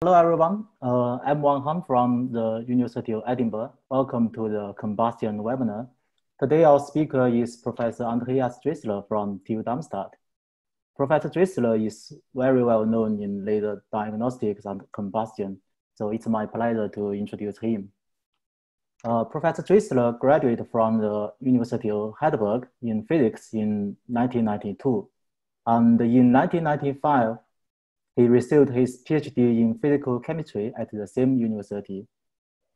Hello, everyone. Uh, I'm Wang Han from the University of Edinburgh. Welcome to the combustion webinar. Today, our speaker is Professor Andreas Dreizler from TU Darmstadt. Professor Dreizler is very well known in laser diagnostics and combustion, so it's my pleasure to introduce him. Uh, Professor Dreizler graduated from the University of Heidelberg in physics in 1992. And in 1995, he received his PhD in physical chemistry at the same university.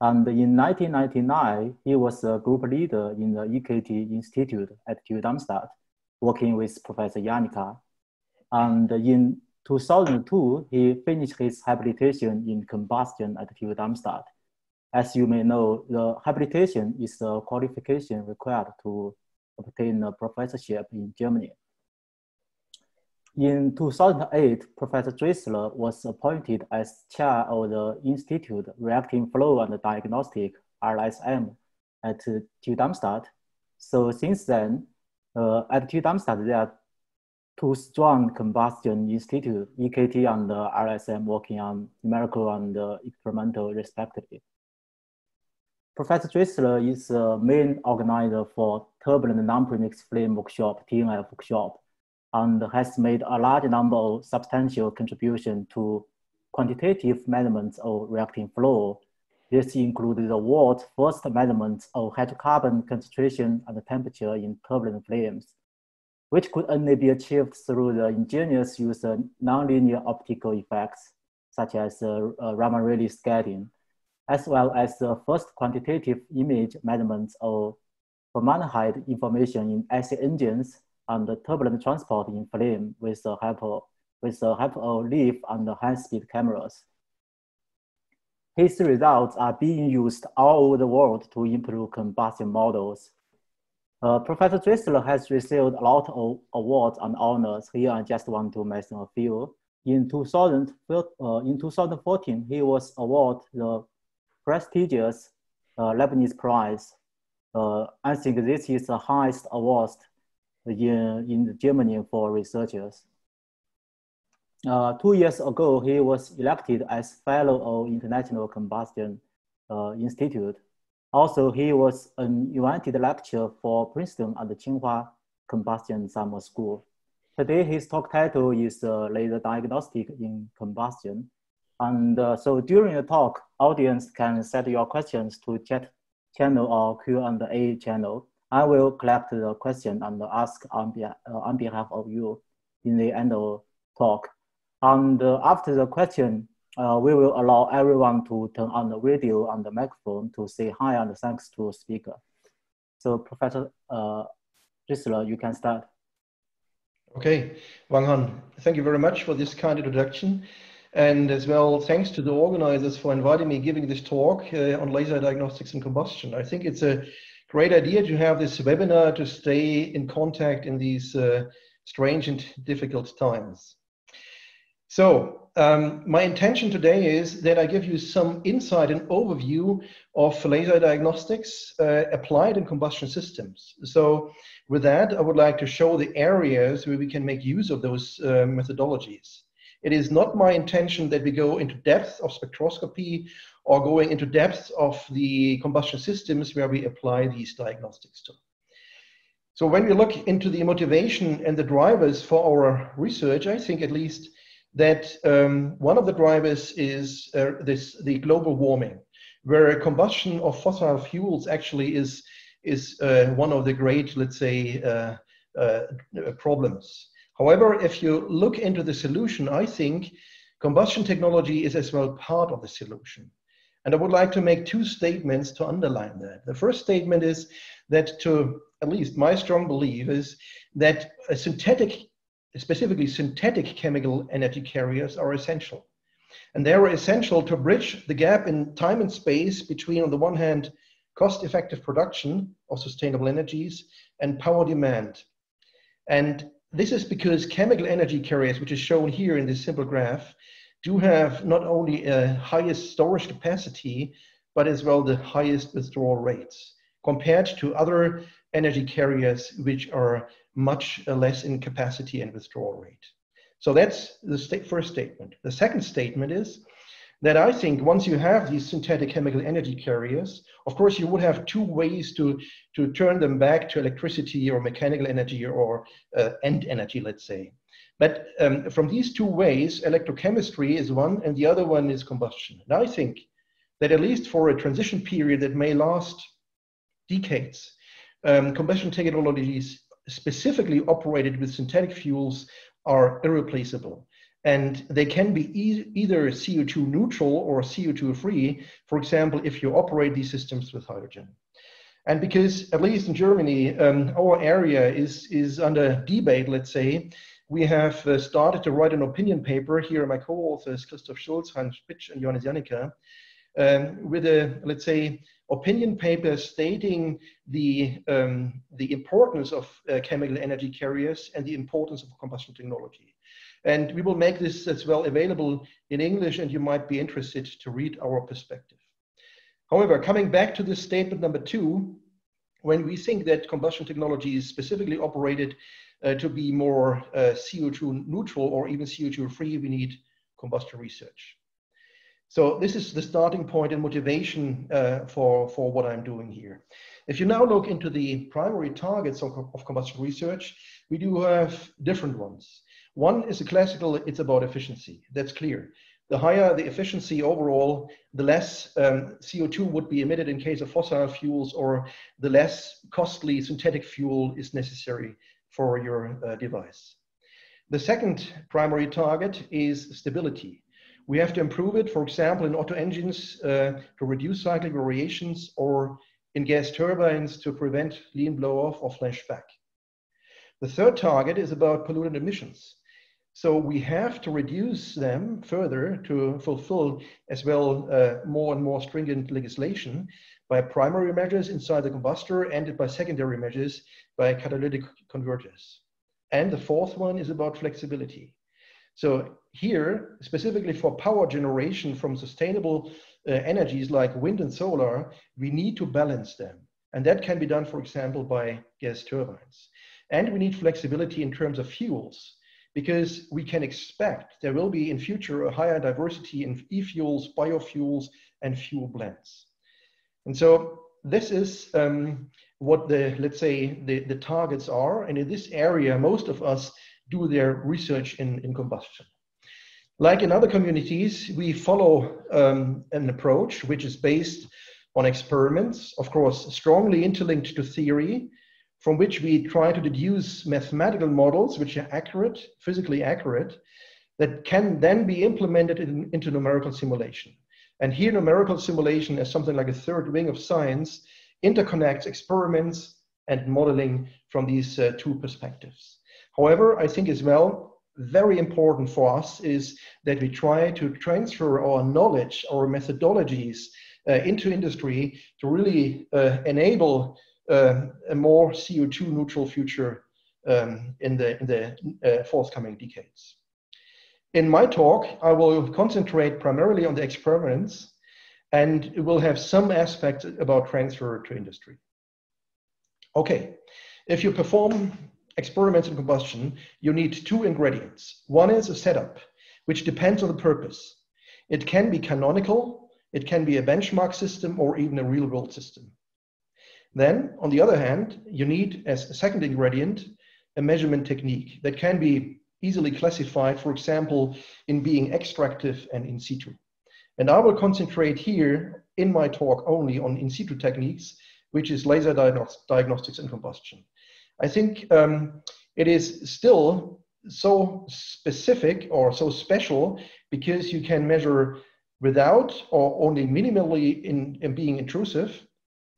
And in 1999, he was a group leader in the EKT Institute at TU Darmstadt, working with Professor Janicka. And in 2002, he finished his habilitation in combustion at TU Darmstadt. As you may know, the habilitation is a qualification required to obtain a professorship in Germany. In 2008, Professor Dreizler was appointed as chair of the Institute Reacting Flow and Diagnostic, RSM, at TU Darmstadt. So since then, uh, at TU Darmstadt, there are two strong combustion institutes, EKT and uh, RSM, working on numerical and uh, experimental respectively. Professor Dreizler is the main organizer for Turbulent Non-Premix Flame Workshop, TNF Workshop, and has made a large number of substantial contributions to quantitative measurements of reacting flow. This includes the world's first measurements of hydrocarbon concentration and temperature in turbulent flames, which could only be achieved through the ingenious use of nonlinear optical effects, such as uh, uh, scattering, as well as the first quantitative image measurements of formaldehyde information in SI engines and the turbulent transport in flame with the help with the help of LIF and the high-speed cameras. His results are being used all over the world to improve combustion models. Uh, Professor Dreizler has received a lot of awards and honors. Here I just want to mention a few. In, 2000, uh, in 2014, he was awarded the prestigious uh, Leibniz Prize. Uh, I think this is the highest award in, in Germany for researchers. Uh, two years ago, he was elected as fellow of International Combustion uh, Institute. Also, he was an invited lecturer for Princeton and the Tsinghua Combustion Summer School. Today, his talk title is uh, Laser Diagnostic in Combustion. And uh, so during the talk, audience can set your questions to chat channel or Q&A channel. I will collect the question and ask on, behalf, uh, on behalf of you in the end of talk. And uh, after the question, uh, we will allow everyone to turn on the video and the microphone to say hi and thanks to speaker. So Professor uh, Dreizler, you can start. Okay, Wang Han, thank you very much for this kind introduction. And as well, thanks to the organizers for inviting me giving this talk uh, on laser diagnostics and combustion. I think it's a great idea to have this webinar to stay in contact in these uh, strange and difficult times. So um, my intention today is that I give you some insight and overview of laser diagnostics uh, applied in combustion systems. So with that, I would like to show the areas where we can make use of those uh, methodologies. It is not my intention that we go into depth of spectroscopy or going into depth of the combustion systems where we apply these diagnostics to. So when we look into the motivation and the drivers for our research, I think at least that um, one of the drivers is uh, this the global warming, where combustion of fossil fuels actually is is uh, one of the great, let's say, uh, uh problems. However, if you look into the solution, I think combustion technology is as well part of the solution. And I would like to make two statements to underline that. The first statement is that to at least my strong belief is that a synthetic, specifically synthetic chemical energy carriers are essential. And they are essential to bridge the gap in time and space between, on the one hand, cost effective production of sustainable energies and power demand. And this is because chemical energy carriers, which is shown here in this simple graph, do have not only a highest storage capacity, but as well the highest withdrawal rates compared to other energy carriers, which are much less in capacity and withdrawal rate. So that's the first statement. The second statement is that I think once you have these synthetic chemical energy carriers, of course, you would have two ways to, to turn them back to electricity or mechanical energy or uh, end energy, let's say. But um, from these two ways, electrochemistry is one and the other one is combustion. And I think that at least for a transition period that may last decades, um, combustion technologies specifically operated with synthetic fuels are irreplaceable and they can be e either CO2 neutral or CO2 free, for example, if you operate these systems with hydrogen. And because, at least in Germany, um, our area is, is under debate, let's say, we have uh, started to write an opinion paper. Here my co-authors, Christoph Schulz, Heinz Pitsch, and Johannes Janicka, um, with a, let's say, opinion paper stating the, um, the importance of uh, chemical energy carriers and the importance of combustion technology. And we will make this as well available in English, and you might be interested to read our perspective. However, coming back to this statement number two, when we think that combustion technology is specifically operated uh, to be more uh, CO2 neutral or even CO2 free, we need combustion research. So this is the starting point and motivation uh, for, for what I'm doing here. If you now look into the primary targets of, of combustion research, we do have different ones. One is a classical, it's about efficiency. That's clear. The higher the efficiency overall, the less um, CO2 would be emitted in case of fossil fuels, or the less costly synthetic fuel is necessary for your uh, device. The second primary target is stability. We have to improve it, for example, in auto engines uh, to reduce cyclic variations or in gas turbines to prevent lean blow off or flashback. The third target is about pollutant emissions. So we have to reduce them further to fulfill as well uh, more and more stringent legislation by primary measures inside the combustor and by secondary measures by catalytic converters. And the fourth one is about flexibility. So here, specifically for power generation from sustainable uh, energies like wind and solar, we need to balance them. And that can be done, for example, by gas turbines. And we need flexibility in terms of fuels because we can expect there will be in future a higher diversity in e-fuels, biofuels, and fuel blends. And so this is um, what the, let's say, the, the targets are. And in this area, most of us do their research in, in combustion. Like in other communities, we follow um, an approach which is based on experiments, of course, strongly interlinked to theory, from which we try to deduce mathematical models which are accurate, physically accurate, that can then be implemented in, into numerical simulation. And here, numerical simulation, as something like a third wing of science, interconnects experiments and modeling from these uh, two perspectives. However, I think as well, very important for us is that we try to transfer our knowledge, our methodologies uh, into industry to really uh, enable a more CO2 neutral future um, in the, in the uh, forthcoming decades. In my talk, I will concentrate primarily on the experiments and it will have some aspects about transfer to industry. Okay, if you perform experiments in combustion, you need two ingredients. One is a setup, which depends on the purpose. It can be canonical, it can be a benchmark system, or even a real world system. Then, on the other hand, you need as a second ingredient a measurement technique that can be easily classified, for example, in being extractive and in situ. And I will concentrate here in my talk only on in situ techniques, which is laser diagnostics and combustion. I think um, it is still so specific or so special because you can measure without or only minimally in, in being intrusive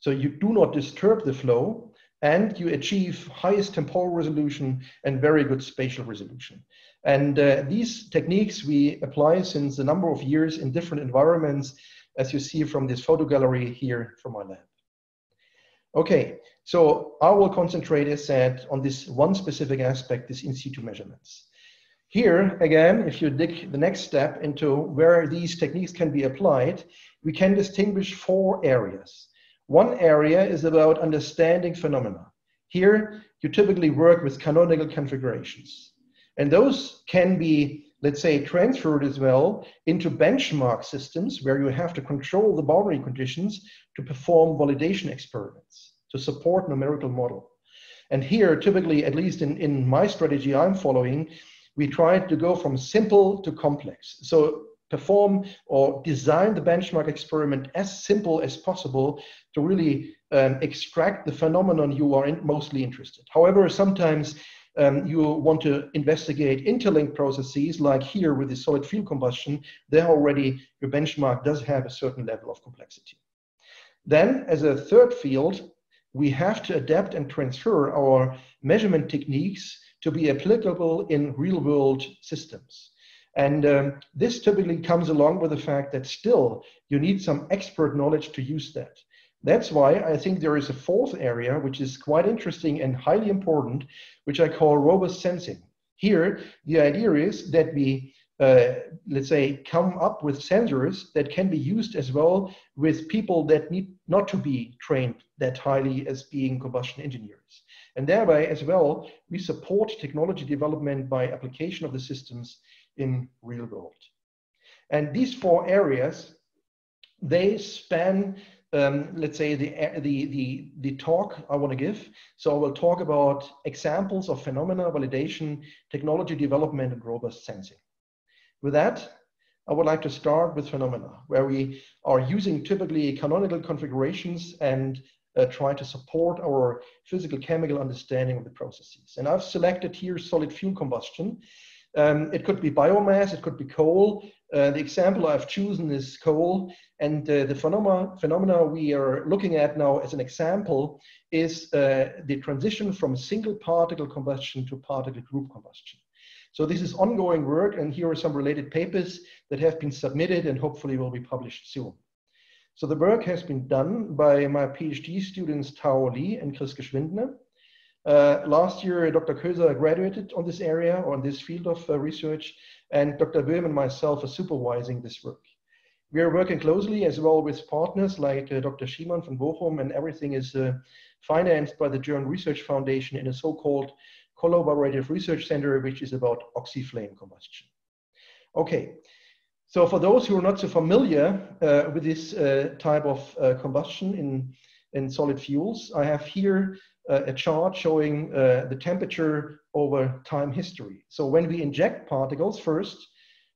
so you do not disturb the flow and you achieve highest temporal resolution and very good spatial resolution. And uh, these techniques we apply since a number of years in different environments, as you see from this photo gallery here from my lab. Okay, so I will concentrate, as said, on this one specific aspect, this in situ measurements. Here, again, if you dig the next step into where these techniques can be applied, we can distinguish four areas. One area is about understanding phenomena. Here, you typically work with canonical configurations. And those can be let's say, transferred as well into benchmark systems where you have to control the boundary conditions to perform validation experiments to support numerical model. And here, typically, at least in, in my strategy I'm following, we try to go from simple to complex. So perform or design the benchmark experiment as simple as possible to really um, extract the phenomenon you are in, mostly interested. However, sometimes um, you want to investigate interlinked processes like here with the solid fuel combustion, there already your benchmark does have a certain level of complexity. Then as a third field, we have to adapt and transfer our measurement techniques to be applicable in real world systems. And um, this typically comes along with the fact that still you need some expert knowledge to use that. That's why I think there is a fourth area, which is quite interesting and highly important, which I call robust sensing. Here, the idea is that we, uh, let's say, come up with sensors that can be used as well with people that need not to be trained that highly as being combustion engineers. And thereby, as well, we support technology development by application of the systems in real world. And these four areas, they span um, let's say the, the, the, the talk I want to give. So I will talk about examples of phenomena, validation, technology development, and robust sensing. With that, I would like to start with phenomena, where we are using typically canonical configurations and uh, try to support our physical chemical understanding of the processes. And I've selected here solid fuel combustion. Um, it could be biomass, it could be coal, uh, the example I've chosen is coal, and uh, the phenomena, phenomena we are looking at now as an example is uh, the transition from single particle combustion to particle group combustion. So this is ongoing work, and here are some related papers that have been submitted and hopefully will be published soon. So the work has been done by my PhD students Tao Li and Chris Geschwindner. Uh, last year, Dr. Köser graduated on this area, on this field of uh, research, and Dr. Böhm and myself are supervising this work. We are working closely as well with partners like uh, Dr. Schiemann from Bochum, and everything is uh, financed by the German Research Foundation in a so-called collaborative research center, which is about oxyflame combustion. Okay, so for those who are not so familiar uh, with this uh, type of combustion in, in solid fuels, I have here a chart showing uh, the temperature over time history. So when we inject particles first,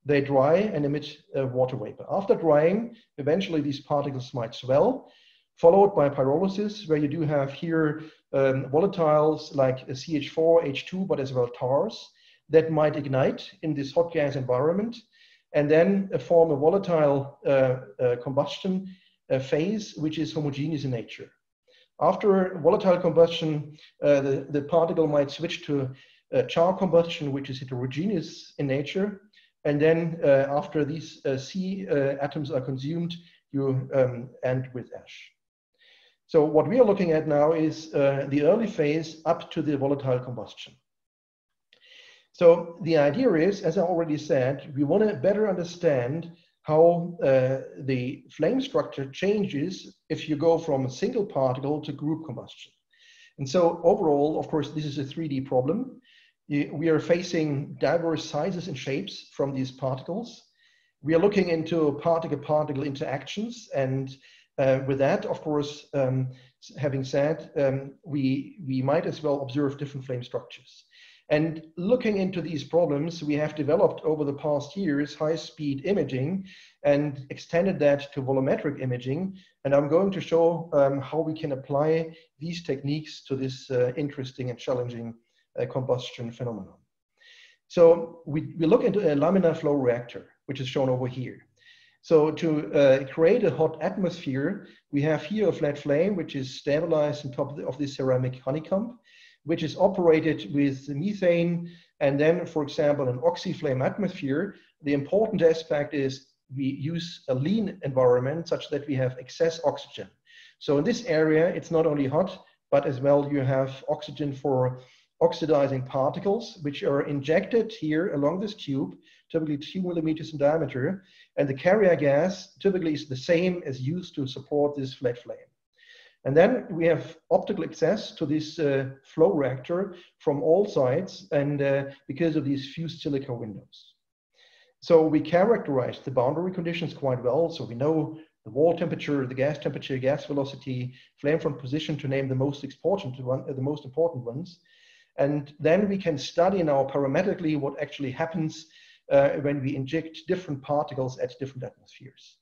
they dry and emit uh, water vapor. After drying, eventually these particles might swell, followed by pyrolysis, where you do have here um, volatiles like CH4, H2, but as well tars that might ignite in this hot gas environment and then uh, form a volatile uh, uh, combustion phase, which is homogeneous in nature. After volatile combustion, uh, the, the particle might switch to uh, char combustion, which is heterogeneous in nature. And then uh, after these uh, C uh, atoms are consumed, you um, end with ash. So what we are looking at now is uh, the early phase up to the volatile combustion. So the idea is, as I already said, we want to better understand how uh, the flame structure changes if you go from a single particle to group combustion. And so overall, of course, this is a 3D problem. We are facing diverse sizes and shapes from these particles. We are looking into particle-particle interactions. And uh, with that, of course, um, having said, um, we, we might as well observe different flame structures. And looking into these problems, we have developed over the past years high-speed imaging and extended that to volumetric imaging. And I'm going to show um, how we can apply these techniques to this uh, interesting and challenging uh, combustion phenomenon. So we, we look into a laminar flow reactor, which is shown over here. So to uh, create a hot atmosphere, we have here a flat flame, which is stabilized on top of, the, of this ceramic honeycomb which is operated with methane and then, for example, an oxyflame atmosphere, the important aspect is we use a lean environment such that we have excess oxygen. So in this area, it's not only hot, but as well you have oxygen for oxidizing particles, which are injected here along this tube, typically two millimeters in diameter. And the carrier gas typically is the same as used to support this flat flame. And then we have optical access to this uh, flow reactor from all sides and uh, because of these fused silica windows. So we characterized the boundary conditions quite well. So we know the wall temperature, the gas temperature, gas velocity, flame front position to name the most important one, uh, the most important ones. And then we can study now parametrically what actually happens uh, when we inject different particles at different atmospheres.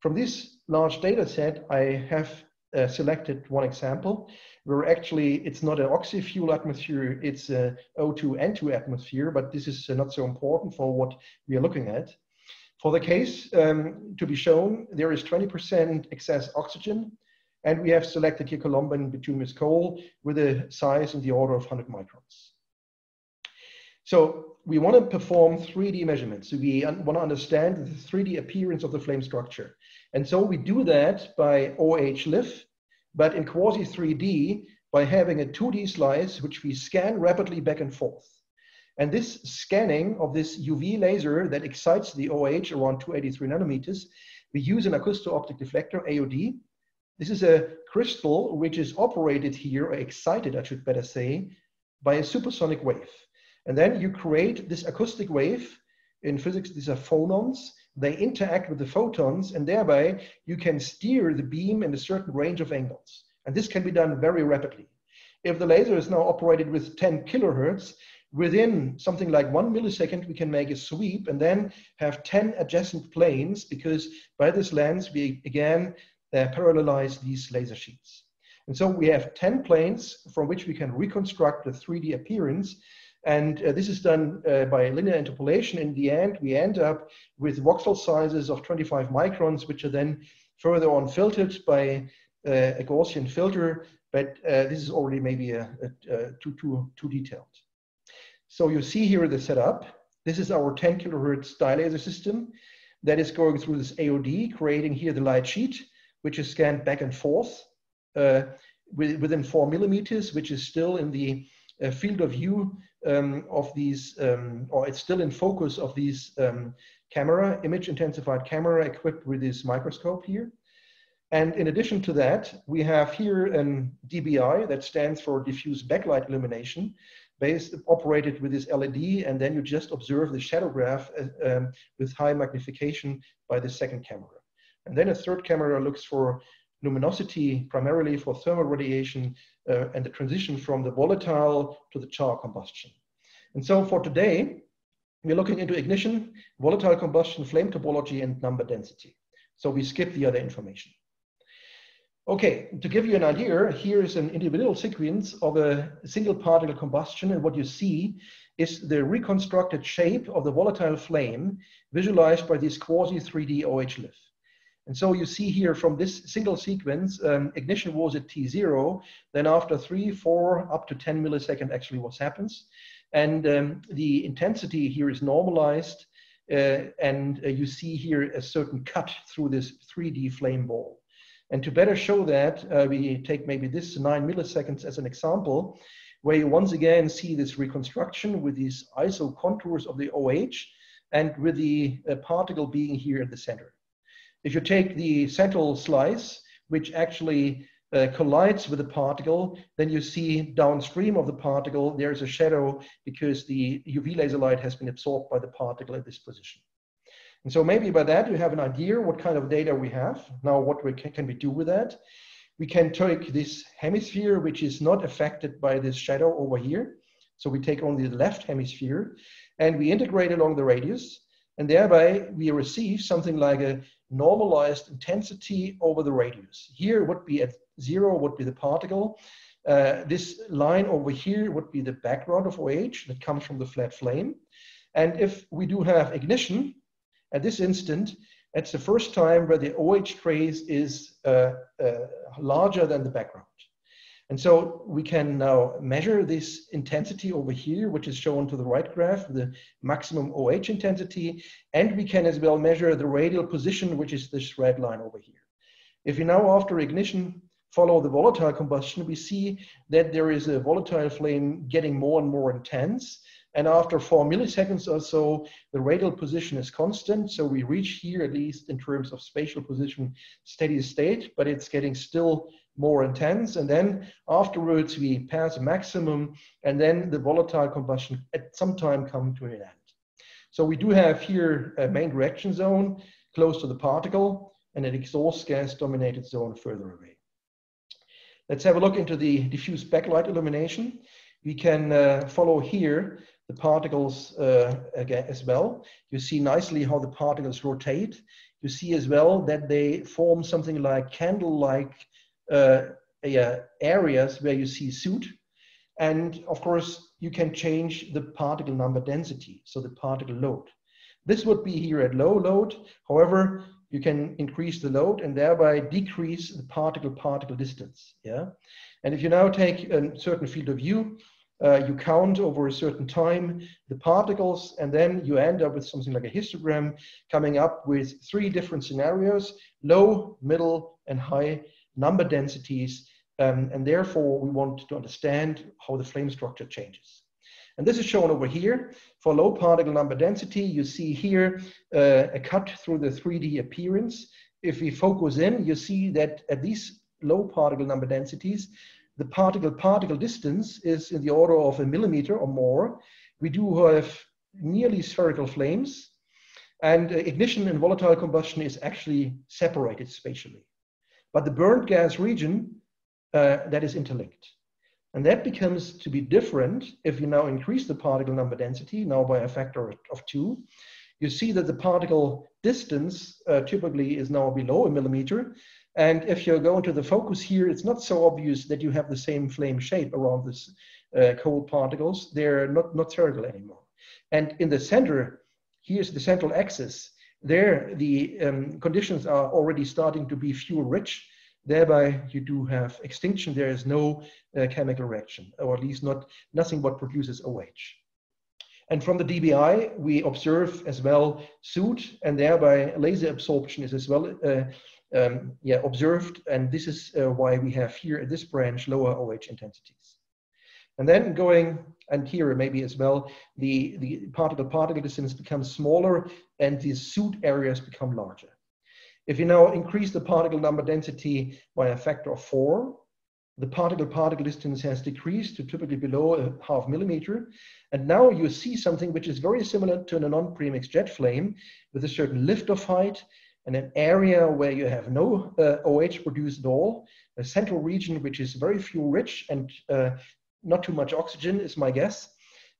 From this large data set, I have uh, selected one example where actually it's not an oxy-fuel atmosphere, it's a O2 N2 atmosphere, but this is uh, not so important for what we are looking at. For the case um, to be shown, there is 20% excess oxygen, and we have selected here Colombian bituminous coal with a size in the order of 100 microns. So we want to perform 3D measurements. So we want to understand the 3D appearance of the flame structure. And so we do that by OH-LIF, but in quasi 3D by having a 2D slice, which we scan rapidly back and forth. And this scanning of this UV laser that excites the OH around 283 nanometers, we use an acousto-optic deflector, AOD. This is a crystal which is operated here, or excited, I should better say, by a supersonic wave. And then you create this acoustic wave. In physics, these are phonons. They interact with the photons, and thereby you can steer the beam in a certain range of angles. And this can be done very rapidly. If the laser is now operated with 10 kilohertz, within something like one millisecond, we can make a sweep and then have 10 adjacent planes because by this lens, we again uh, parallelize these laser sheets. And so we have 10 planes from which we can reconstruct the 3D appearance and uh, this is done uh, by linear interpolation. In the end, we end up with voxel sizes of 25 microns, which are then further on filtered by uh, a Gaussian filter. But uh, this is already maybe a, a, a too, too, too detailed. So you see here the setup. This is our 10 kilohertz dye laser system that is going through this AOD, creating here the light sheet, which is scanned back and forth uh, within four millimeters, which is still in the uh, field of view um, of these, um, or it's still in focus of these um, camera, image intensified camera equipped with this microscope here. And in addition to that, we have here an DBI that stands for diffuse backlight illumination, based operated with this LED, and then you just observe the shadow graph uh, um, with high magnification by the second camera. And then a third camera looks for luminosity primarily for thermal radiation uh, and the transition from the volatile to the char combustion. And so for today, we're looking into ignition, volatile combustion, flame topology, and number density. So we skip the other information. Okay, to give you an idea, here is an individual sequence of a single particle combustion, and what you see is the reconstructed shape of the volatile flame visualized by this quasi 3D OH-LIF. And so you see here from this single sequence, um, ignition was at T0, then after three, four, up to 10 millisecond actually what happens. And um, the intensity here is normalized uh, and uh, you see here a certain cut through this 3D flame ball. And to better show that, uh, we take maybe this nine milliseconds as an example, where you once again see this reconstruction with these iso contours of the OH and with the uh, particle being here at the center. If you take the central slice, which actually uh, collides with the particle, then you see downstream of the particle, there's a shadow because the UV laser light has been absorbed by the particle at this position. And so maybe by that you have an idea what kind of data we have. Now what we can, can we do with that? We can take this hemisphere, which is not affected by this shadow over here. So we take only the left hemisphere and we integrate along the radius. And thereby we receive something like a normalized intensity over the radius. Here would be at zero would be the particle. Uh, this line over here would be the background of OH that comes from the flat flame. And if we do have ignition at this instant, it's the first time where the OH trace is uh, uh, larger than the background. And so we can now measure this intensity over here, which is shown to the right graph, the maximum OH intensity, and we can as well measure the radial position, which is this red line over here. If we now, after ignition, follow the volatile combustion, we see that there is a volatile flame getting more and more intense. And after four milliseconds or so, the radial position is constant. So we reach here, at least in terms of spatial position, steady state, but it's getting still more intense. And then afterwards, we pass a maximum, and then the volatile combustion at some time come to an end. So we do have here a main reaction zone close to the particle and an exhaust gas dominated zone further away. Let's have a look into the diffuse backlight illumination. We can uh, follow here the particles uh, again as well. You see nicely how the particles rotate. You see as well that they form something like candle-like uh, areas where you see soot. And of course, you can change the particle number density, so the particle load. This would be here at low load. However, you can increase the load and thereby decrease the particle-particle distance. Yeah, and if you now take a certain field of view, uh, you count over a certain time the particles, and then you end up with something like a histogram coming up with three different scenarios: low, middle, and high number densities. Um, and therefore, we want to understand how the flame structure changes. And this is shown over here. For low particle number density, you see here uh, a cut through the 3D appearance. If we focus in, you see that at these low particle number densities, the particle-particle distance is in the order of a millimeter or more. We do have nearly spherical flames, and uh, ignition and volatile combustion is actually separated spatially. But the burnt gas region, uh, that is interlinked. And that becomes to be different if you now increase the particle number density, now by a factor of two. You see that the particle distance uh, typically is now below a millimeter. And if you go into the focus here, it's not so obvious that you have the same flame shape around this uh, cold particles. They're not, not spherical anymore. And in the center, here's the central axis. There, the um, conditions are already starting to be fuel rich Thereby, you do have extinction. There is no uh, chemical reaction, or at least not nothing but produces OH. And from the DBI, we observe as well soot, and thereby laser absorption is as well uh, um, yeah, observed. And this is uh, why we have here at this branch lower OH intensities. And then going, and here maybe as well, the, the particle-particle distance becomes smaller and the soot areas become larger. If you now increase the particle number density by a factor of four, the particle-particle distance has decreased to typically below a half millimeter. And now you see something which is very similar to a non-premix jet flame with a certain lift-off height and an area where you have no uh, OH produced at all, a central region which is very fuel rich and uh, not too much oxygen is my guess.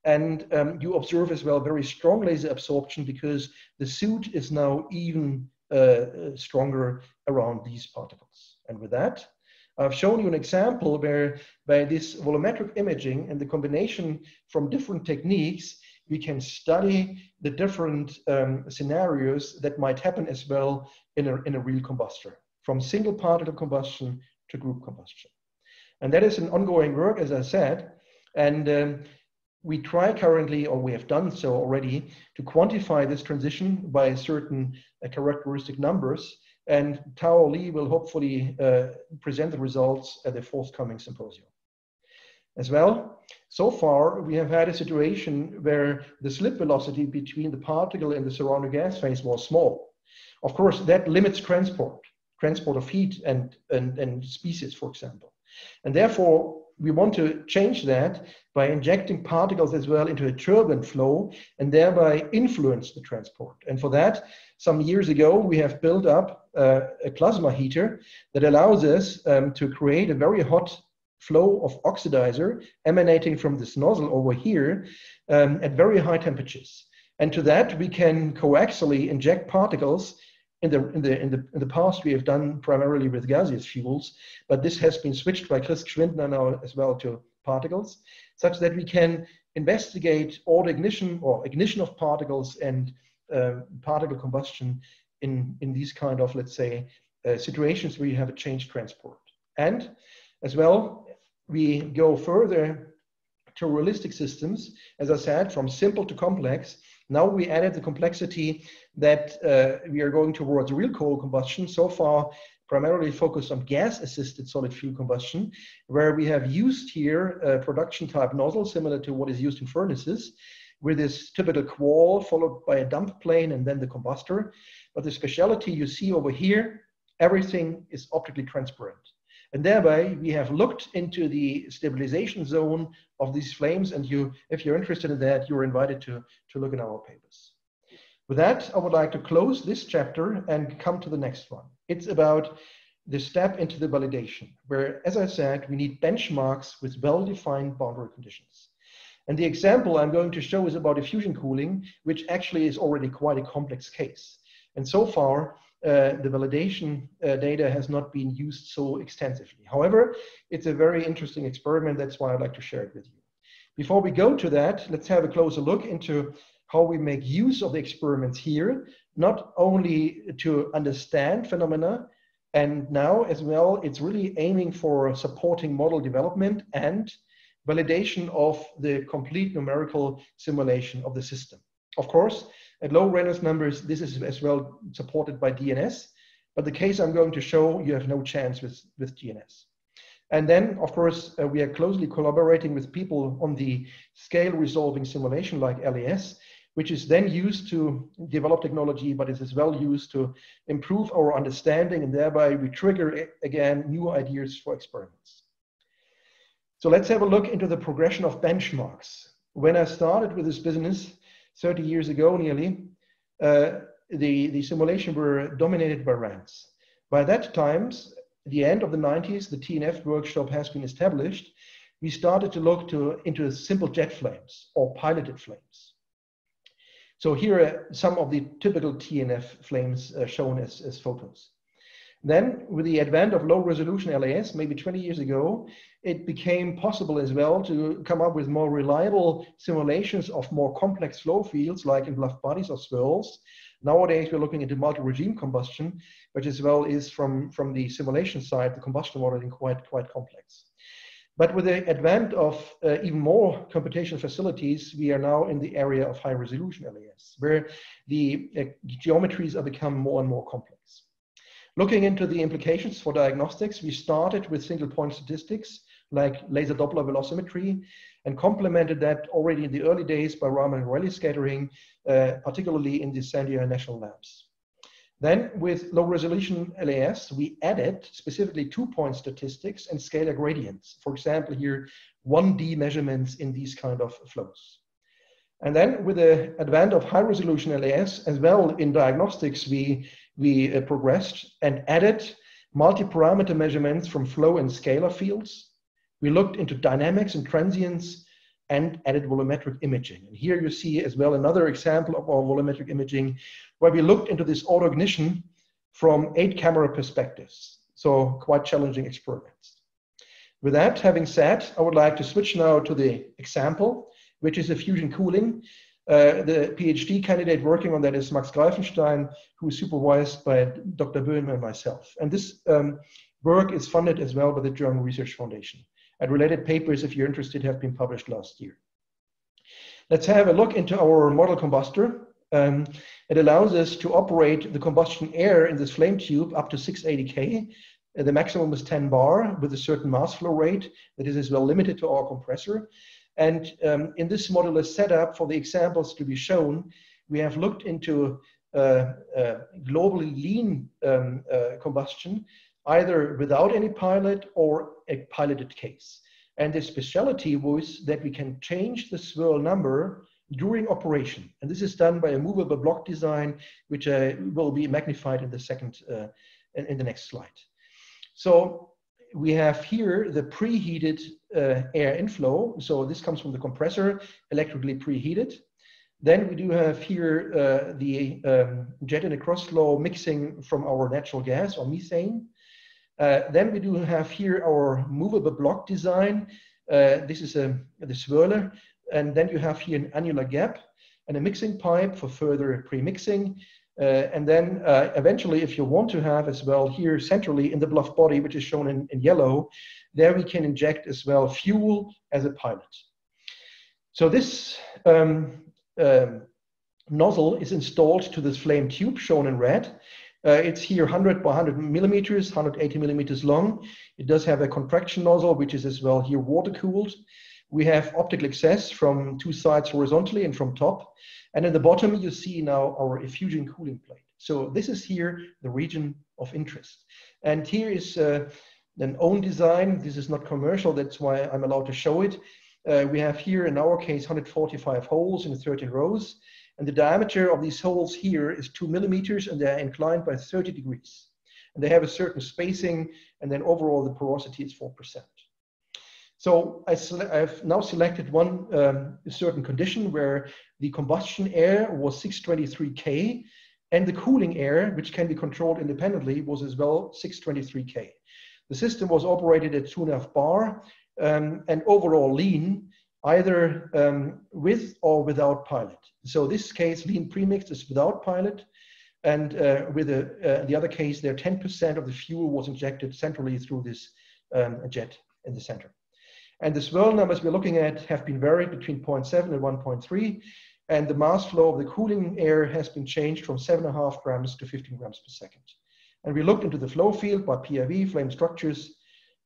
And um, you observe as well very strong laser absorption because the soot is now even uh, stronger around these particles. And with that, I've shown you an example where by this volumetric imaging and the combination from different techniques, we can study the different um, scenarios that might happen as well in a, in a real combustor, from single particle combustion to group combustion. And that is an ongoing work, as I said. And um, we try currently, or we have done so already, to quantify this transition by certain uh, characteristic numbers. And Tao Li will hopefully uh, present the results at the forthcoming symposium. As well, so far we have had a situation where the slip velocity between the particle and the surrounding gas phase was small. Of course, that limits transport, transport of heat and, and, and species, for example. And therefore, we want to change that by injecting particles as well into a turbulent flow and thereby influence the transport. And for that, some years ago, we have built up uh, a plasma heater that allows us um, to create a very hot flow of oxidizer emanating from this nozzle over here um, at very high temperatures. And to that, we can coaxially inject particles in the, in the, in the, in the past, we have done primarily with gaseous fuels, but this has been switched by Chris Geschwindner now as well to particles, such that we can investigate auto ignition or ignition of particles and uh, particle combustion in, in these kind of, let's say, uh, situations where you have a change transport. And as well, we go further to realistic systems, as I said, from simple to complex, now we added the complexity that uh, we are going towards real coal combustion. So far, primarily focused on gas-assisted solid fuel combustion, where we have used here a production type nozzle similar to what is used in furnaces, with this typical quarl followed by a dump plane and then the combustor. But the speciality you see over here, everything is optically transparent. And thereby, we have looked into the stabilization zone of these flames. And you, if you're interested in that, you're invited to, to look in our papers. With that, I would like to close this chapter and come to the next one. It's about the step into the validation, where, as I said, we need benchmarks with well-defined boundary conditions. And the example I'm going to show is about diffusion cooling, which actually is already quite a complex case. And so far, uh, the validation uh, data has not been used so extensively. However, it's a very interesting experiment. That's why I'd like to share it with you. Before we go to that, let's have a closer look into how we make use of the experiments here, not only to understand phenomena, and now as well, it's really aiming for supporting model development and validation of the complete numerical simulation of the system. Of course, at low Reynolds numbers, this is as well supported by DNS, but the case I'm going to show, you have no chance with, with DNS. And then, of course, uh, we are closely collaborating with people on the scale resolving simulation like LES, which is then used to develop technology, but is as well used to improve our understanding, and thereby we trigger again new ideas for experiments. So let's have a look into the progression of benchmarks. When I started with this business 30 years ago nearly, uh, the, the simulation were dominated by RANS. By that times, the end of the 90s, the TNF workshop has been established. We started to look to, into simple jet flames or piloted flames. So here are some of the typical TNF flames uh, shown as, as photos. Then with the advent of low resolution LES, maybe 20 years ago, it became possible as well to come up with more reliable simulations of more complex flow fields like in bluff bodies or swirls. Nowadays, we're looking into multi-regime combustion, which as well is from, from the simulation side, the combustion modeling quite, quite complex. But with the advent of uh, even more computation facilities, we are now in the area of high resolution LES, where the uh, geometries are become more and more complex. Looking into the implications for diagnostics, we started with single point statistics like laser Doppler velocimetry and complemented that already in the early days by Raman and Rayleigh scattering, uh, particularly in the Sandia National Labs. Then with low resolution LES, we added specifically two point statistics and scalar gradients. For example, here 1D measurements in these kind of flows. And then with the advent of high resolution LES as well in diagnostics, we we uh, progressed and added multi-parameter measurements from flow and scalar fields. We looked into dynamics and transients and added volumetric imaging. And here you see as well another example of our volumetric imaging where we looked into this autoignition from eight camera perspectives. So quite challenging experiments. With that having said, I would like to switch now to the example, which is effusion cooling. Uh, the PhD candidate working on that is Max Greifenstein, who is supervised by Dr. Böhm and myself. And this um, work is funded as well by the German Research Foundation. And related papers, if you're interested, have been published last year. Let's have a look into our model combustor. Um, it allows us to operate the combustion air in this flame tube up to 680 K. Uh, the maximum is 10 bar with a certain mass flow rate that is as well limited to our compressor. And um, in this modular setup for the examples to be shown, we have looked into uh, uh, globally lean um, uh, combustion, either without any pilot or a piloted case. And the specialty was that we can change the swirl number during operation. And this is done by a movable block design, which uh, will be magnified in the second, uh, in the next slide. So we have here the preheated uh, air inflow. So this comes from the compressor, electrically preheated. Then we do have here uh, the um, jet in a cross flow mixing from our natural gas or methane. Uh, then we do have here our movable block design. Uh, this is a, the swirler. And then you have here an annular gap and a mixing pipe for further pre-mixing. Uh, and then uh, eventually, if you want to have as well here centrally in the bluff body, which is shown in, in yellow, there we can inject as well fuel as a pilot. So this um, um, nozzle is installed to this flame tube shown in red. Uh, it's here 100 by 100 millimeters, 180 millimeters long. It does have a contraction nozzle, which is as well here water cooled. We have optical access from two sides horizontally and from top. And at the bottom, you see now our effusion cooling plate. So this is here the region of interest. And here is uh, an own design. This is not commercial. That's why I'm allowed to show it. Uh, we have here, in our case, 145 holes in 13 rows. And the diameter of these holes here is two millimeters and they're inclined by 30 degrees. And they have a certain spacing and then overall the porosity is 4%. So I have now selected one um, certain condition where the combustion air was 623 K and the cooling air, which can be controlled independently, was as well 623 K. The system was operated at two and a half bar um, and overall lean, either um, with or without pilot. So this case, lean premix is without pilot. And uh, with a, uh, the other case, there 10% of the fuel was injected centrally through this um, jet in the center. And the swirl numbers we're looking at have been varied between 0.7 and 1.3. And the mass flow of the cooling air has been changed from 7.5 grams to 15 grams per second. And we looked into the flow field by PIV, flame structures,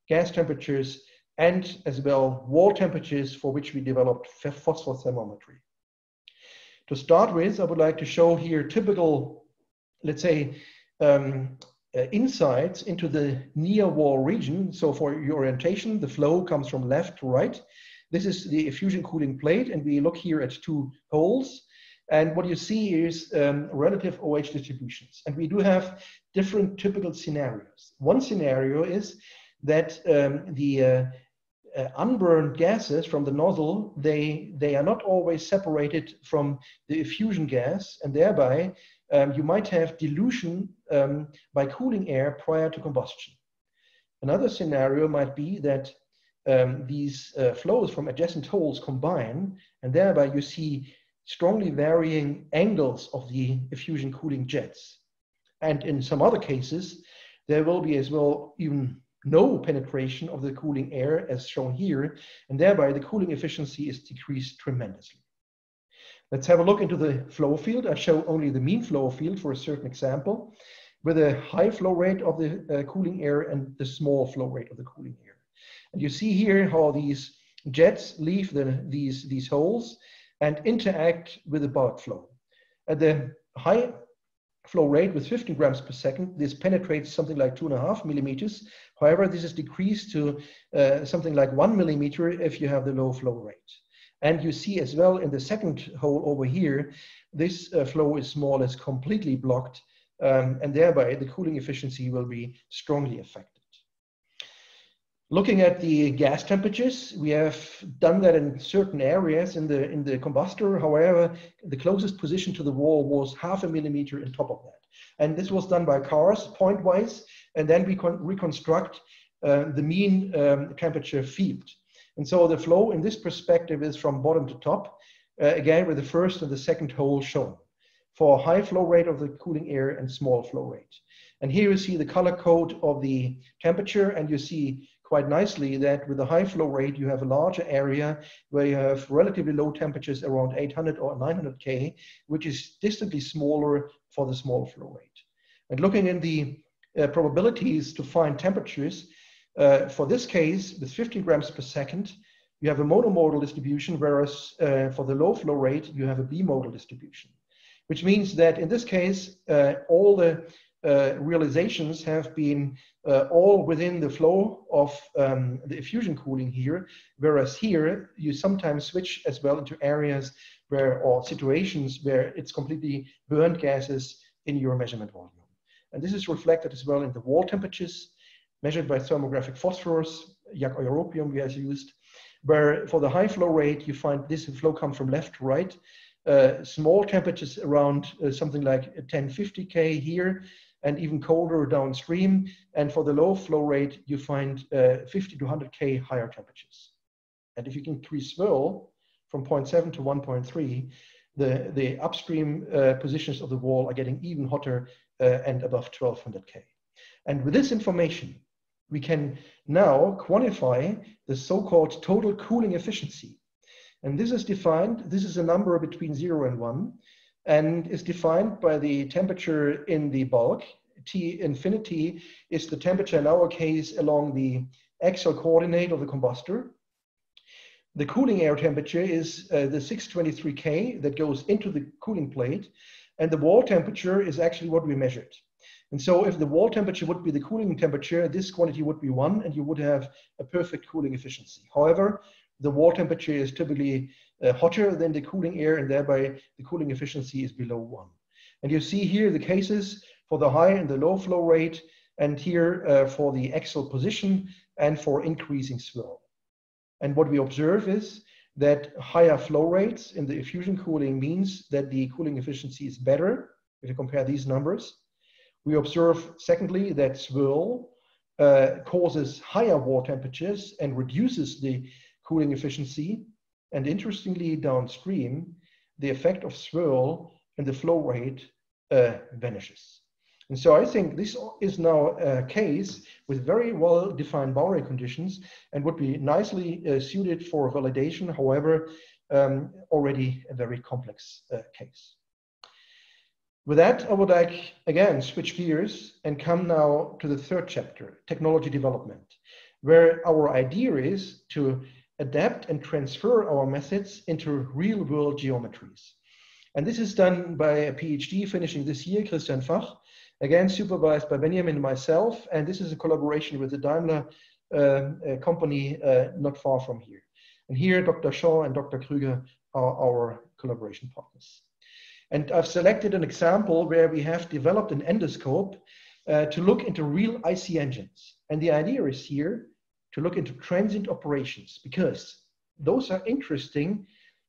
gas temperatures, and as well wall temperatures for which we developed phosphor thermometry. To start with, I would like to show here typical, let's say, um, insights into the near wall region. So for your orientation, the flow comes from left to right. This is the effusion cooling plate, and we look here at two holes. And what you see is um, relative OH distributions. And we do have different typical scenarios. One scenario is that um, the uh, uh, unburned gases from the nozzle, they, they are not always separated from the effusion gas, and thereby um, you might have dilution um, by cooling air prior to combustion. Another scenario might be that um, these uh, flows from adjacent holes combine, and thereby you see strongly varying angles of the effusion cooling jets. And in some other cases, there will be as well even no penetration of the cooling air as shown here, and thereby the cooling efficiency is decreased tremendously. Let's have a look into the flow field. I show only the mean flow field for a certain example with a high flow rate of the uh, cooling air and the small flow rate of the cooling air. And you see here how these jets leave the, these, these holes and interact with the bulk flow. At the high flow rate with 15 grams per second, this penetrates something like two and a half millimeters. However, this is decreased to uh, something like one millimeter if you have the low flow rate. And you see as well in the second hole over here, this uh, flow is more or less completely blocked um, and thereby the cooling efficiency will be strongly affected. Looking at the gas temperatures, we have done that in certain areas in the, in the combustor. However, the closest position to the wall was half a millimeter on top of that. And this was done by CARS point-wise, and then we can reconstruct uh, the mean um, temperature field. And so the flow in this perspective is from bottom to top, uh, again with the first and the second hole shown for high flow rate of the cooling air and small flow rate. And here you see the color code of the temperature, and you see quite nicely that with a high flow rate, you have a larger area where you have relatively low temperatures around 800 or 900 K, which is distantly smaller for the small flow rate. And looking in the uh, probabilities to find temperatures, uh, for this case, with 15 grams per second, you have a monomodal distribution, whereas uh, for the low flow rate, you have a bimodal distribution, which means that in this case, uh, all the uh, realizations have been uh, all within the flow of um, the effusion cooling here, whereas here you sometimes switch as well into areas where or situations where it's completely burned gases in your measurement volume. And this is reflected as well in the wall temperatures measured by thermographic phosphors, YAG europium we have used, where for the high flow rate you find this flow comes from left to right, uh, small temperatures around uh, something like 1050 K here, and even colder downstream. And for the low flow rate, you find uh, 50 to 100 K higher temperatures. And if you increase swirl from 0.7 to 1.3, the, the upstream uh, positions of the wall are getting even hotter uh, and above 1200 K. And with this information, we can now quantify the so-called total cooling efficiency. And this is defined, this is a number between zero and one and is defined by the temperature in the bulk. T infinity is the temperature in our case along the axial coordinate of the combustor. The cooling air temperature is uh, the 623 K that goes into the cooling plate, and the wall temperature is actually what we measured. And so if the wall temperature would be the cooling temperature, this quantity would be one, and you would have a perfect cooling efficiency. However, the wall temperature is typically uh, hotter than the cooling air and thereby the cooling efficiency is below one. And you see here the cases for the high and the low flow rate and here uh, for the axial position and for increasing swirl. And what we observe is that higher flow rates in the effusion cooling means that the cooling efficiency is better if you compare these numbers. We observe, secondly, that swirl uh, causes higher wall temperatures and reduces the cooling efficiency. And interestingly, downstream, the effect of swirl and the flow rate uh, vanishes. And so I think this is now a case with very well defined boundary conditions and would be nicely uh, suited for validation, however, um, already a very complex uh, case. With that, I would like, again, switch gears and come now to the third chapter, technology development, where our idea is to adapt and transfer our methods into real world geometries. And this is done by a PhD finishing this year, Christian Fach, again supervised by Benjamin and myself, and this is a collaboration with the Daimler uh, company uh, not far from here. And here, Dr. Shaw and Dr. Krüger are our collaboration partners. And I've selected an example where we have developed an endoscope uh, to look into real IC engines. And the idea is here to look into transient operations because those are interesting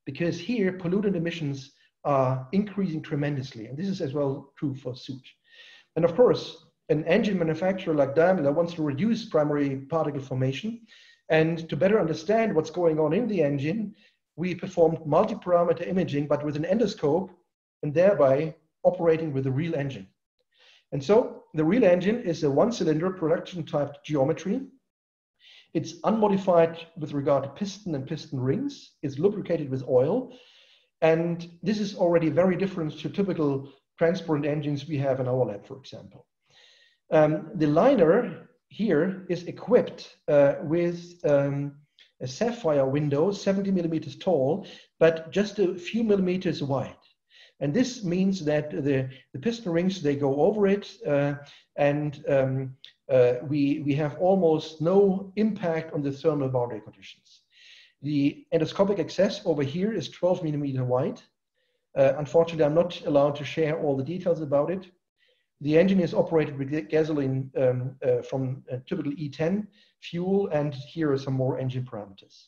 because here pollutant emissions are increasing tremendously. And this is as well true for soot. And of course, an engine manufacturer like Daimler wants to reduce primary particle formation. And to better understand what's going on in the engine, we performed multi-parameter imaging, but with an endoscope, and thereby operating with a real engine. And so the real engine is a one-cylinder production type geometry. It's unmodified with regard to piston and piston rings. It's lubricated with oil. And this is already very different to typical transparent engines we have in our lab, for example. Um, the liner here is equipped uh, with um, a sapphire window, 70 millimeters tall, but just a few millimeters wide. And this means that the, the piston rings, they go over it uh, and um, uh, we, we have almost no impact on the thermal boundary conditions. The endoscopic access over here is 12 millimeter wide uh, unfortunately, I'm not allowed to share all the details about it. The engine is operated with gasoline um, uh, from a typical E10 fuel, and here are some more engine parameters.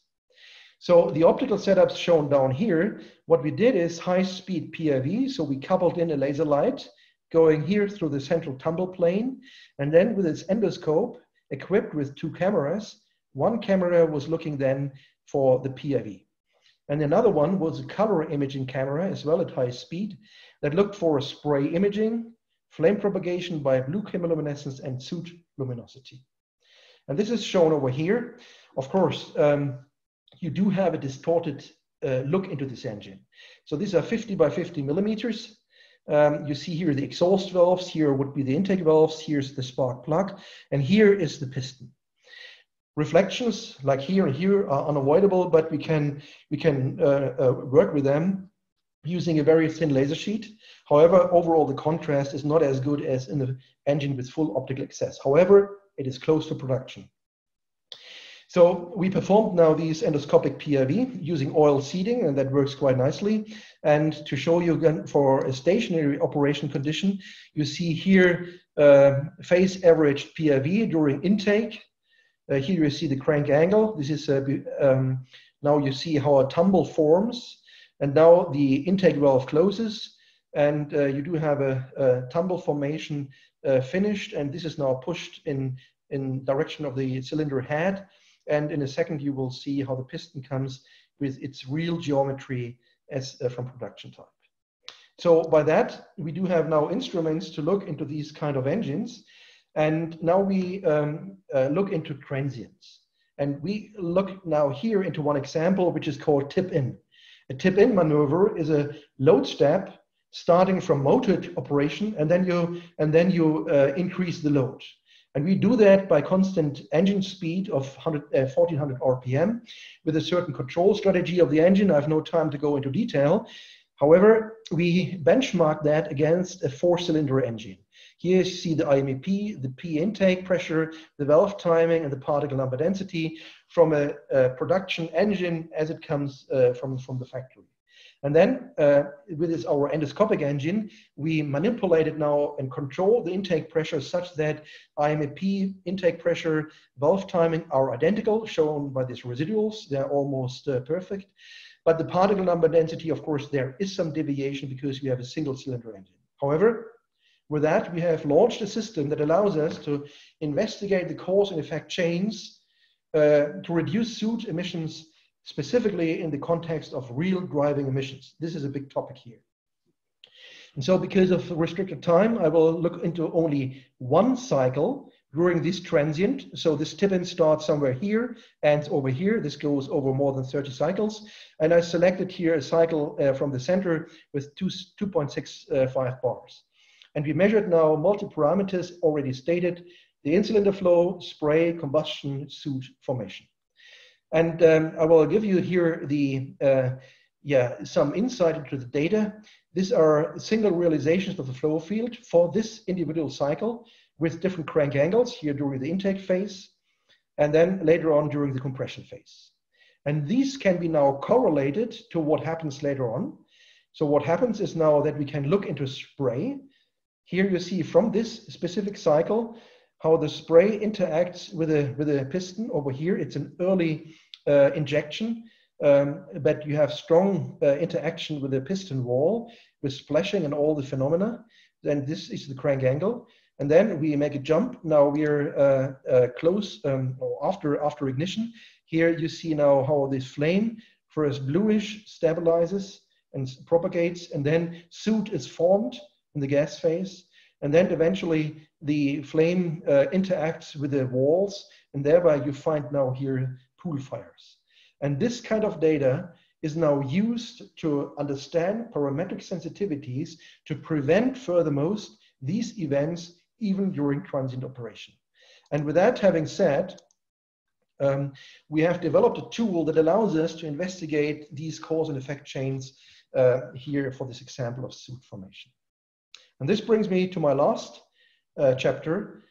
So the optical setups shown down here, what we did is high-speed PIV, so we coupled in a laser light going here through the central tumble plane, and then with its endoscope equipped with two cameras, one camera was looking then for the PIV. And another one was a color imaging camera as well at high speed that looked for spray imaging, flame propagation by blue chemiluminescence, and soot luminosity. And this is shown over here. Of course, um, you do have a distorted uh, look into this engine. So these are 50 by 50 millimeters. Um, you see here the exhaust valves, here would be the intake valves, here's the spark plug, and here is the piston reflections like here and here are unavoidable, but we can, we can uh, uh, work with them using a very thin laser sheet. However, overall the contrast is not as good as in the engine with full optical access. However, it is close to production. So we performed now these endoscopic PIV using oil seeding, and that works quite nicely. And to show you again for a stationary operation condition, you see here uh, phase averaged PIV during intake uh, here you see the crank angle. This is uh, um, now you see how a tumble forms, and now the intake valve closes, and uh, you do have a, a tumble formation finished, and this is now pushed in in direction of the cylinder head. And in a second, you will see how the piston comes with its real geometry as uh, from production type. So by that, we do have now instruments to look into these kind of engines. And now we um, uh, look into transients. And we look now here into one example, which is called tip-in. A tip-in maneuver is a load step starting from motored operation, and then you, and then you uh, increase the load. And we do that by constant engine speed of 100, uh, 1400 RPM with a certain control strategy of the engine. I have no time to go into detail. However, we benchmark that against a four cylinder engine. Here you see the IMEP, the P intake pressure, the valve timing, and the particle number density from a, a production engine as it comes uh, from, from the factory. And then uh, with this, our endoscopic engine, we manipulated now and control the intake pressure such that IMEP intake pressure, valve timing are identical, shown by these residuals. They're almost uh, perfect. But the particle number density, of course, there is some deviation because we have a single cylinder engine. However, with that, we have launched a system that allows us to investigate the cause and effect chains uh, to reduce soot emissions specifically in the context of real driving emissions. This is a big topic here. And so because of restricted time, I will look into only one cycle during this transient. So this tip-in starts somewhere here and over here. This goes over more than 30 cycles. And I selected here a cycle uh, from the center with 2.65 bars. And we measured now multi-parameters already stated, the in-cylinder flow, spray, combustion, soot formation. And um, I will give you here the, uh, yeah, some insight into the data. These are single realizations of the flow field for this individual cycle with different crank angles here during the intake phase, and then later on during the compression phase. And these can be now correlated to what happens later on. So what happens is now that we can look into spray. Here you see from this specific cycle, how the spray interacts with a, with a piston over here. It's an early uh, injection, um, but you have strong uh, interaction with the piston wall with splashing and all the phenomena. Then this is the crank angle. And then we make a jump. Now we're uh, uh close um, after, after ignition. Here you see now how this flame first bluish stabilizes and propagates, and then soot is formed in the gas phase. And then eventually the flame uh, interacts with the walls, and thereby you find now here pool fires. And this kind of data is now used to understand parametric sensitivities to prevent furthermost these events even during transient operation. And with that having said, um, we have developed a tool that allows us to investigate these cause and effect chains uh, here for this example of soot formation. And this brings me to my last uh, chapter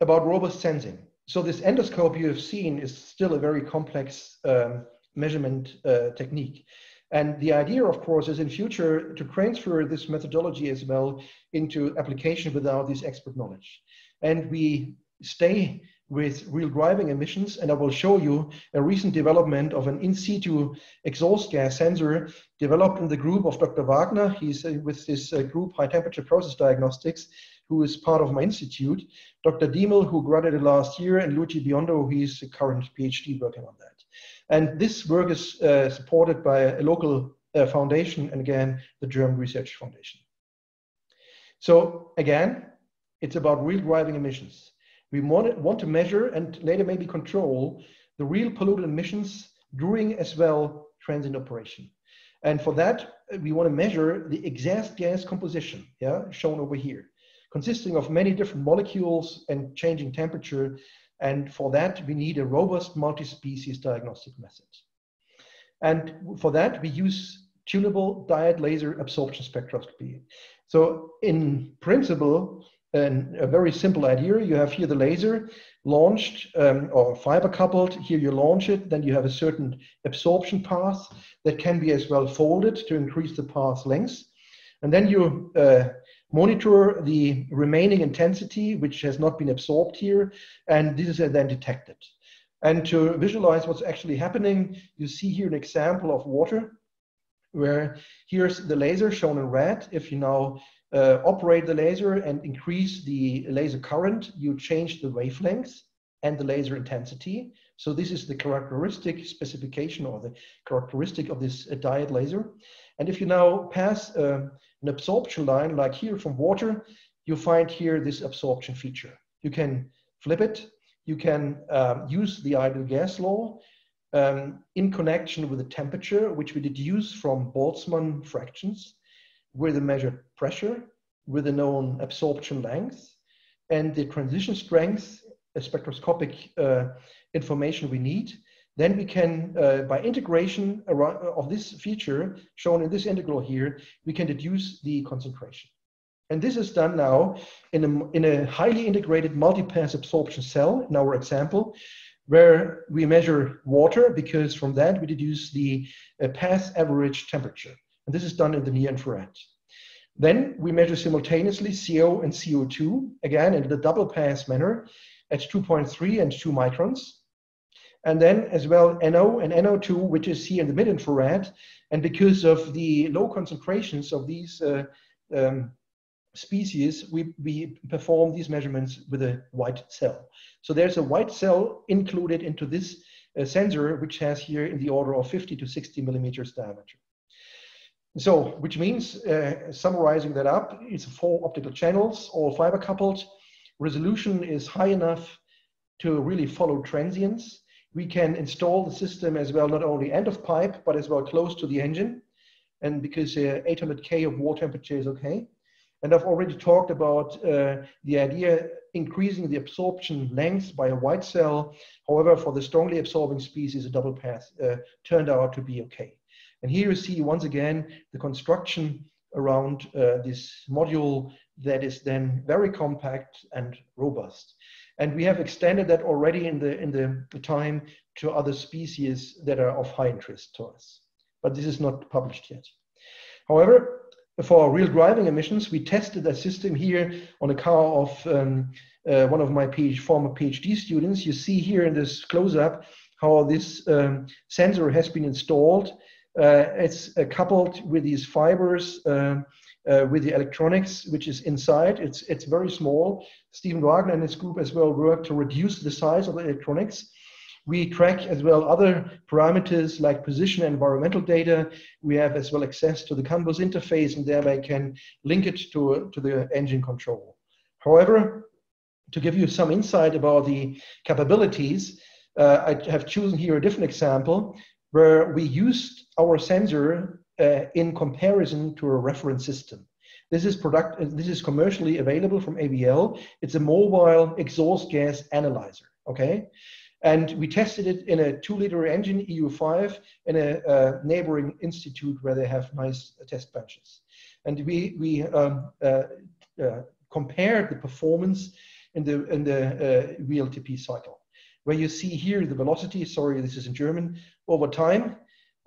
about robust sensing. So this endoscope you have seen is still a very complex um, measurement uh, technique. And the idea, of course, is in future to transfer this methodology as well into application without this expert knowledge. And we stay with real driving emissions. And I will show you a recent development of an in situ exhaust gas sensor developed in the group of Dr. Wagner. He's uh, with this uh, group high temperature process diagnostics, who is part of my institute. Dr. Diemel, who graduated last year, and Luigi Biondo, who is a current PhD working on that. And this work is uh, supported by a local uh, foundation, and again, the German Research Foundation. So again, it's about real driving emissions. We want, to measure and later maybe control the real pollutant emissions during as well transient operation. And for that, we want to measure the exhaust gas composition, yeah, shown over here, consisting of many different molecules and changing temperature. And for that, we need a robust multi-species diagnostic method. And for that, we use tunable diode laser absorption spectroscopy. So in principle, and a very simple idea. You have here the laser launched um, or fiber coupled. Here you launch it, then you have a certain absorption path that can be as well folded to increase the path length. And then you uh, monitor the remaining intensity, which has not been absorbed here, and this is then detected. And to visualize what's actually happening, you see here an example of water, where here's the laser shown in red. If you now uh, operate the laser and increase the laser current, you change the wavelength and the laser intensity. So this is the characteristic specification or the characteristic of this uh, diode laser. And if you now pass uh, an absorption line like here from water, you find here this absorption feature. You can flip it. You can um, use the ideal gas law um, in connection with the temperature, which we deduce from Boltzmann fractions with the measured pressure, with the known absorption length, and the transition strength, a spectroscopic uh, information we need, then we can, uh, by integration of this feature shown in this integral here, we can deduce the concentration. And this is done now in a, in a highly integrated multi-pass absorption cell in our example, where we measure water because from that we deduce the uh, path average temperature. And this is done in the near infrared. Then we measure simultaneously CO and CO2, again in the double pass manner at 2.3 and 2 microns. And then as well NO and NO2, which is here in the mid-infrared. And because of the low concentrations of these uh, um, species, we, we perform these measurements with a white cell. So there's a white cell included into this uh, sensor, which has here in the order of 50 to 60 millimeters diameter. So, which means, uh, summarizing that up, it's four optical channels, all fiber coupled. Resolution is high enough to really follow transients. We can install the system as well, not only end of pipe, but as well close to the engine. And because uh, 800K of water temperature is okay. And I've already talked about uh, the idea increasing the absorption length by a white cell. However, for the strongly absorbing species, a double path uh, turned out to be okay. And here you see once again the construction around uh, this module that is then very compact and robust. And we have extended that already in the, in the time to other species that are of high interest to us. But this is not published yet. However, for real driving emissions, we tested that system here on a car of um, uh, one of my PhD, former PhD students. You see here in this close-up how this um, sensor has been installed. Uh, it's uh, coupled with these fibers uh, with the electronics, which is inside. It's, it's very small. Steven Wagner and his group as well work to reduce the size of the electronics we track as well other parameters like position and environmental data. We have as well access to the CAN bus interface and thereby can link it to, to the engine control. However, to give you some insight about the capabilities, uh, I have chosen here a different example where we used our sensor uh, in comparison to a reference system. This is product. This is commercially available from AVL. It's a mobile exhaust gas analyzer. Okay, and we tested it in a two liter engine, EU5, in a, a neighboring institute where they have nice test benches. And we, we um, uh, uh, compared the performance in the, in the uh, WLTP cycle, where you see here the velocity, sorry, this is in German, over time.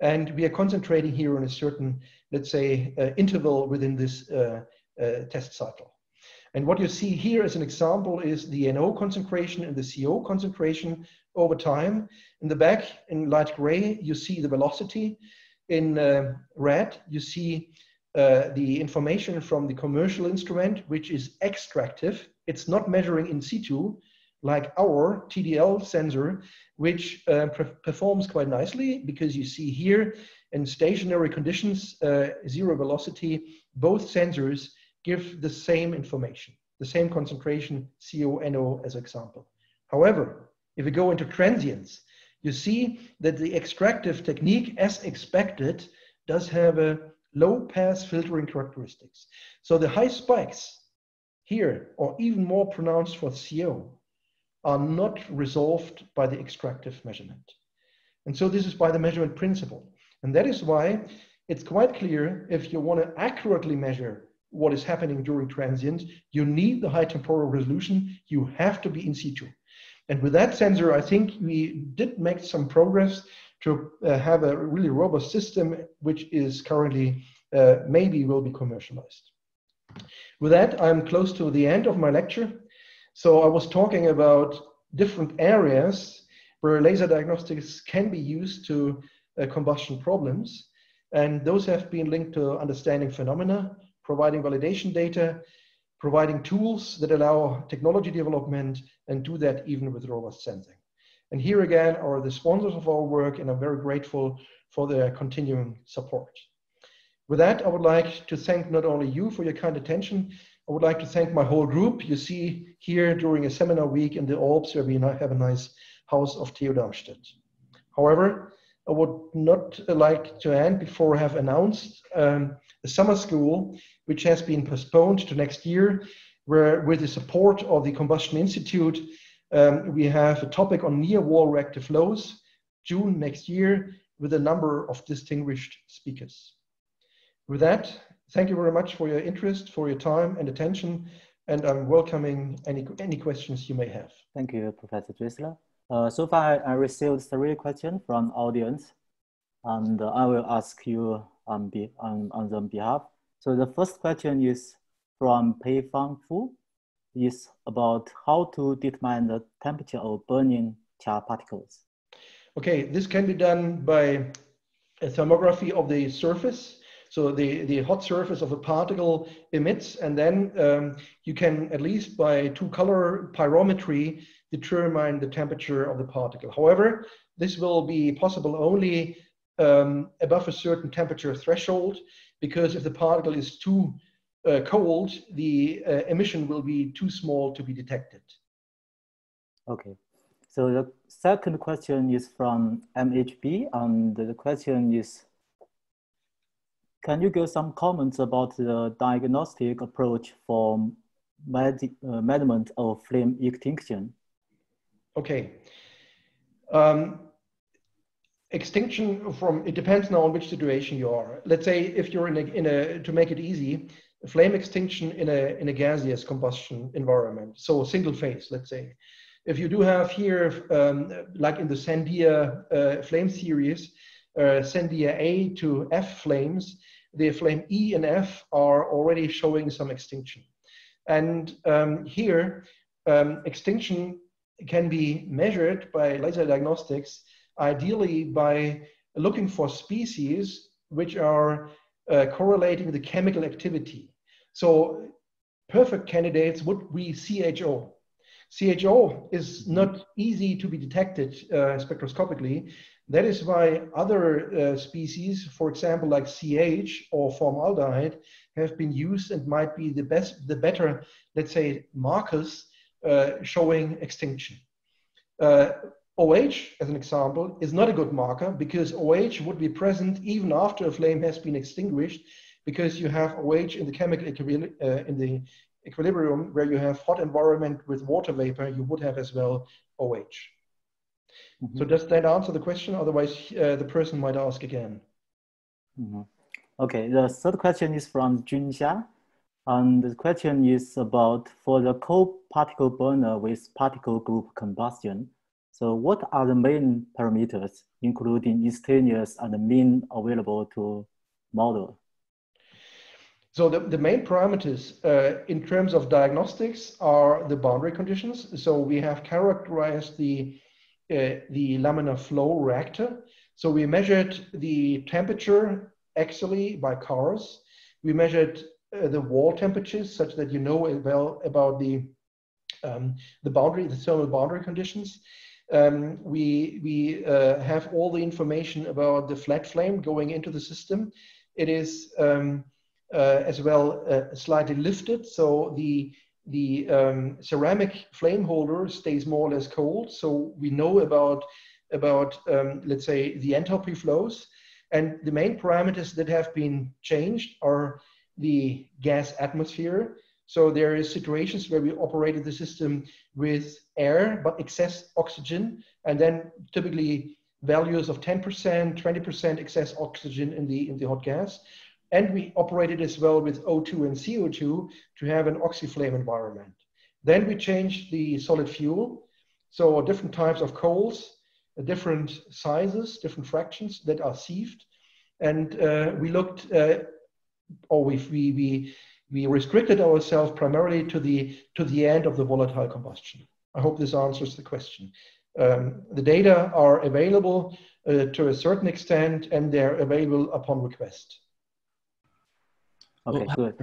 And we are concentrating here on a certain, let's say, uh, interval within this uh, uh, test cycle. And what you see here as an example is the NO concentration and the CO concentration over time. In the back, in light gray, you see the velocity. In uh, red, you see uh, the information from the commercial instrument, which is extractive. It's not measuring in situ, like our TDL sensor, which uh, performs quite nicely because you see here in stationary conditions, uh, zero velocity, both sensors give the same information, the same concentration, CO, NO as example. However, if we go into transients, you see that the extractive technique, as expected, does have a low pass filtering characteristics. So the high spikes here, are even more pronounced for CO, are not resolved by the extractive measurement. And so this is by the measurement principle. And that is why it's quite clear if you want to accurately measure what is happening during transient, you need the high temporal resolution. You have to be in situ. And with that sensor, I think we did make some progress to uh, have a really robust system, which is currently uh, maybe will be commercialized. With that, I'm close to the end of my lecture. So I was talking about different areas where laser diagnostics can be used to uh, combustion problems. And those have been linked to understanding phenomena, providing validation data, providing tools that allow technology development and do that even with robust sensing. And here again are the sponsors of our work and I'm very grateful for their continuing support. With that, I would like to thank not only you for your kind attention, I would like to thank my whole group. You see here during a seminar week in the Alps where we have a nice house of TU Darmstadt. However, I would not like to end before I have announced um, a summer school which has been postponed to next year, where with the support of the Combustion Institute, um, we have a topic on near wall reactive flows, June next year, with a number of distinguished speakers. With that, thank you very much for your interest, for your time and attention, and I'm welcoming any, any questions you may have. Thank you, Professor Dreizler. Uh, so far, I received three questions from audience, and I will ask you on, be, on, on their behalf. So the first question is from Pei Fang Fu, is about how to determine the temperature of burning char particles. Okay, this can be done by a thermography of the surface. So the, the hot surface of a particle emits, and then um, you can, at least by two color pyrometry, determine the temperature of the particle. However, this will be possible only um, above a certain temperature threshold, because if the particle is too uh, cold, the uh, emission will be too small to be detected. Okay. So the second question is from MHB, and the question is, can you give some comments about the diagnostic approach for med uh, measurement of flame extinction? Okay. Um, extinction from, it depends now on which situation you are. Let's say if you're in a, in a to make it easy, flame extinction in a, in a gaseous combustion environment. So single phase, let's say. If you do have here, um, like in the Sandia uh, flame series, uh, Sandia A to F flames, the flame E and F are already showing some extinction. And um, here, um, extinction can be measured by laser diagnostics, ideally by looking for species which are uh, correlating the chemical activity. So perfect candidates would be CHO. CHO is not easy to be detected uh, spectroscopically. That is why other uh, species, for example, like CH or formaldehyde, have been used and might be the best, the better, let's say, markers uh, showing extinction. OH, as an example, is not a good marker because OH would be present even after a flame has been extinguished because you have OH in the chemical uh, in the equilibrium where you have hot environment with water vapor, you would have as well OH. Mm -hmm. So does that answer the question? Otherwise, uh, the person might ask again. Mm -hmm. Okay, the third question is from Junxia. And the question is about for the co-particle burner with particle group combustion, so what are the main parameters, including instantaneous and the mean available to model? So the, the main parameters uh, in terms of diagnostics are the boundary conditions. So we have characterized the, uh, the laminar flow reactor. So we measured the temperature axially by CARS. We measured uh, the wall temperatures such that you know well about the, um, the boundary, the thermal boundary conditions. Um, we we uh, have all the information about the flat flame going into the system. It is um, uh, as well uh, slightly lifted, so the the um, ceramic flame holder stays more or less cold. So we know about about um, let's say the enthalpy flows, and the main parameters that have been changed are the gas atmosphere. So there is situations where we operated the system with air, but excess oxygen, and then typically values of 10%, 20% excess oxygen in the, in the hot gas. And we operated as well with O2 and CO2 to have an oxyflame environment. Then we changed the solid fuel. So different types of coals, different sizes, different fractions that are sieved. And uh, we looked, uh, or we, we, we, we restricted ourselves primarily to the, to the end of the volatile combustion. I hope this answers the question. Um, the data are available uh, to a certain extent and they're available upon request. Okay, good.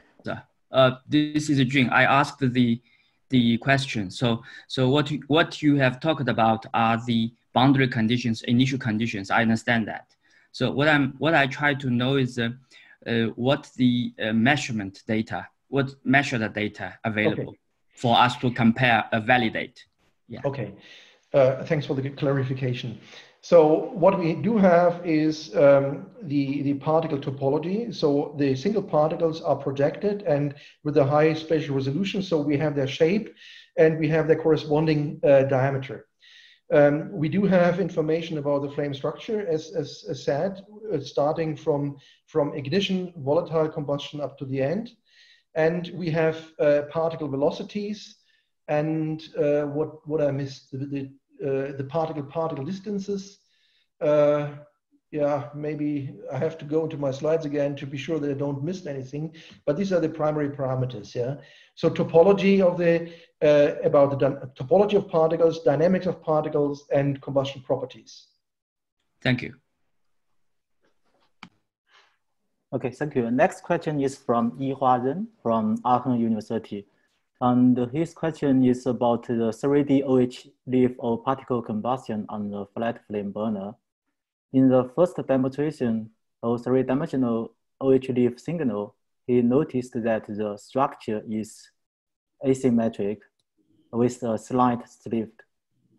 Uh, this is Jun. I asked the the question. So so what you, what you have talked about are the boundary conditions, initial conditions. I understand that. So what I'm what I try to know is uh, uh, what the uh, measurement data, what measured data available okay. for us to compare, uh, validate. Yeah. Okay. Uh, thanks for the clarification. So what we do have is um, the, the particle topology. So the single particles are projected and with a high spatial resolution. So we have their shape and we have their corresponding uh, diameter. Um, we do have information about the flame structure, as, as, as said, uh, starting from, from ignition, volatile combustion up to the end. And we have uh, particle velocities and uh, what, what I missed, the, the, the particle-particle distances. Uh, yeah, maybe I have to go into my slides again to be sure that I don't miss anything. But these are the primary parameters. Yeah. So topology of the uh, about the topology of particles, dynamics of particles, and combustion properties. Thank you. Okay, thank you. Next question is from Yihua Ren from Aachen University. And his question is about the 3D OH LIF or particle combustion on the flat flame burner. In the first demonstration of three-dimensional OH LIF signal, he noticed that the structure is asymmetric with a slight drift.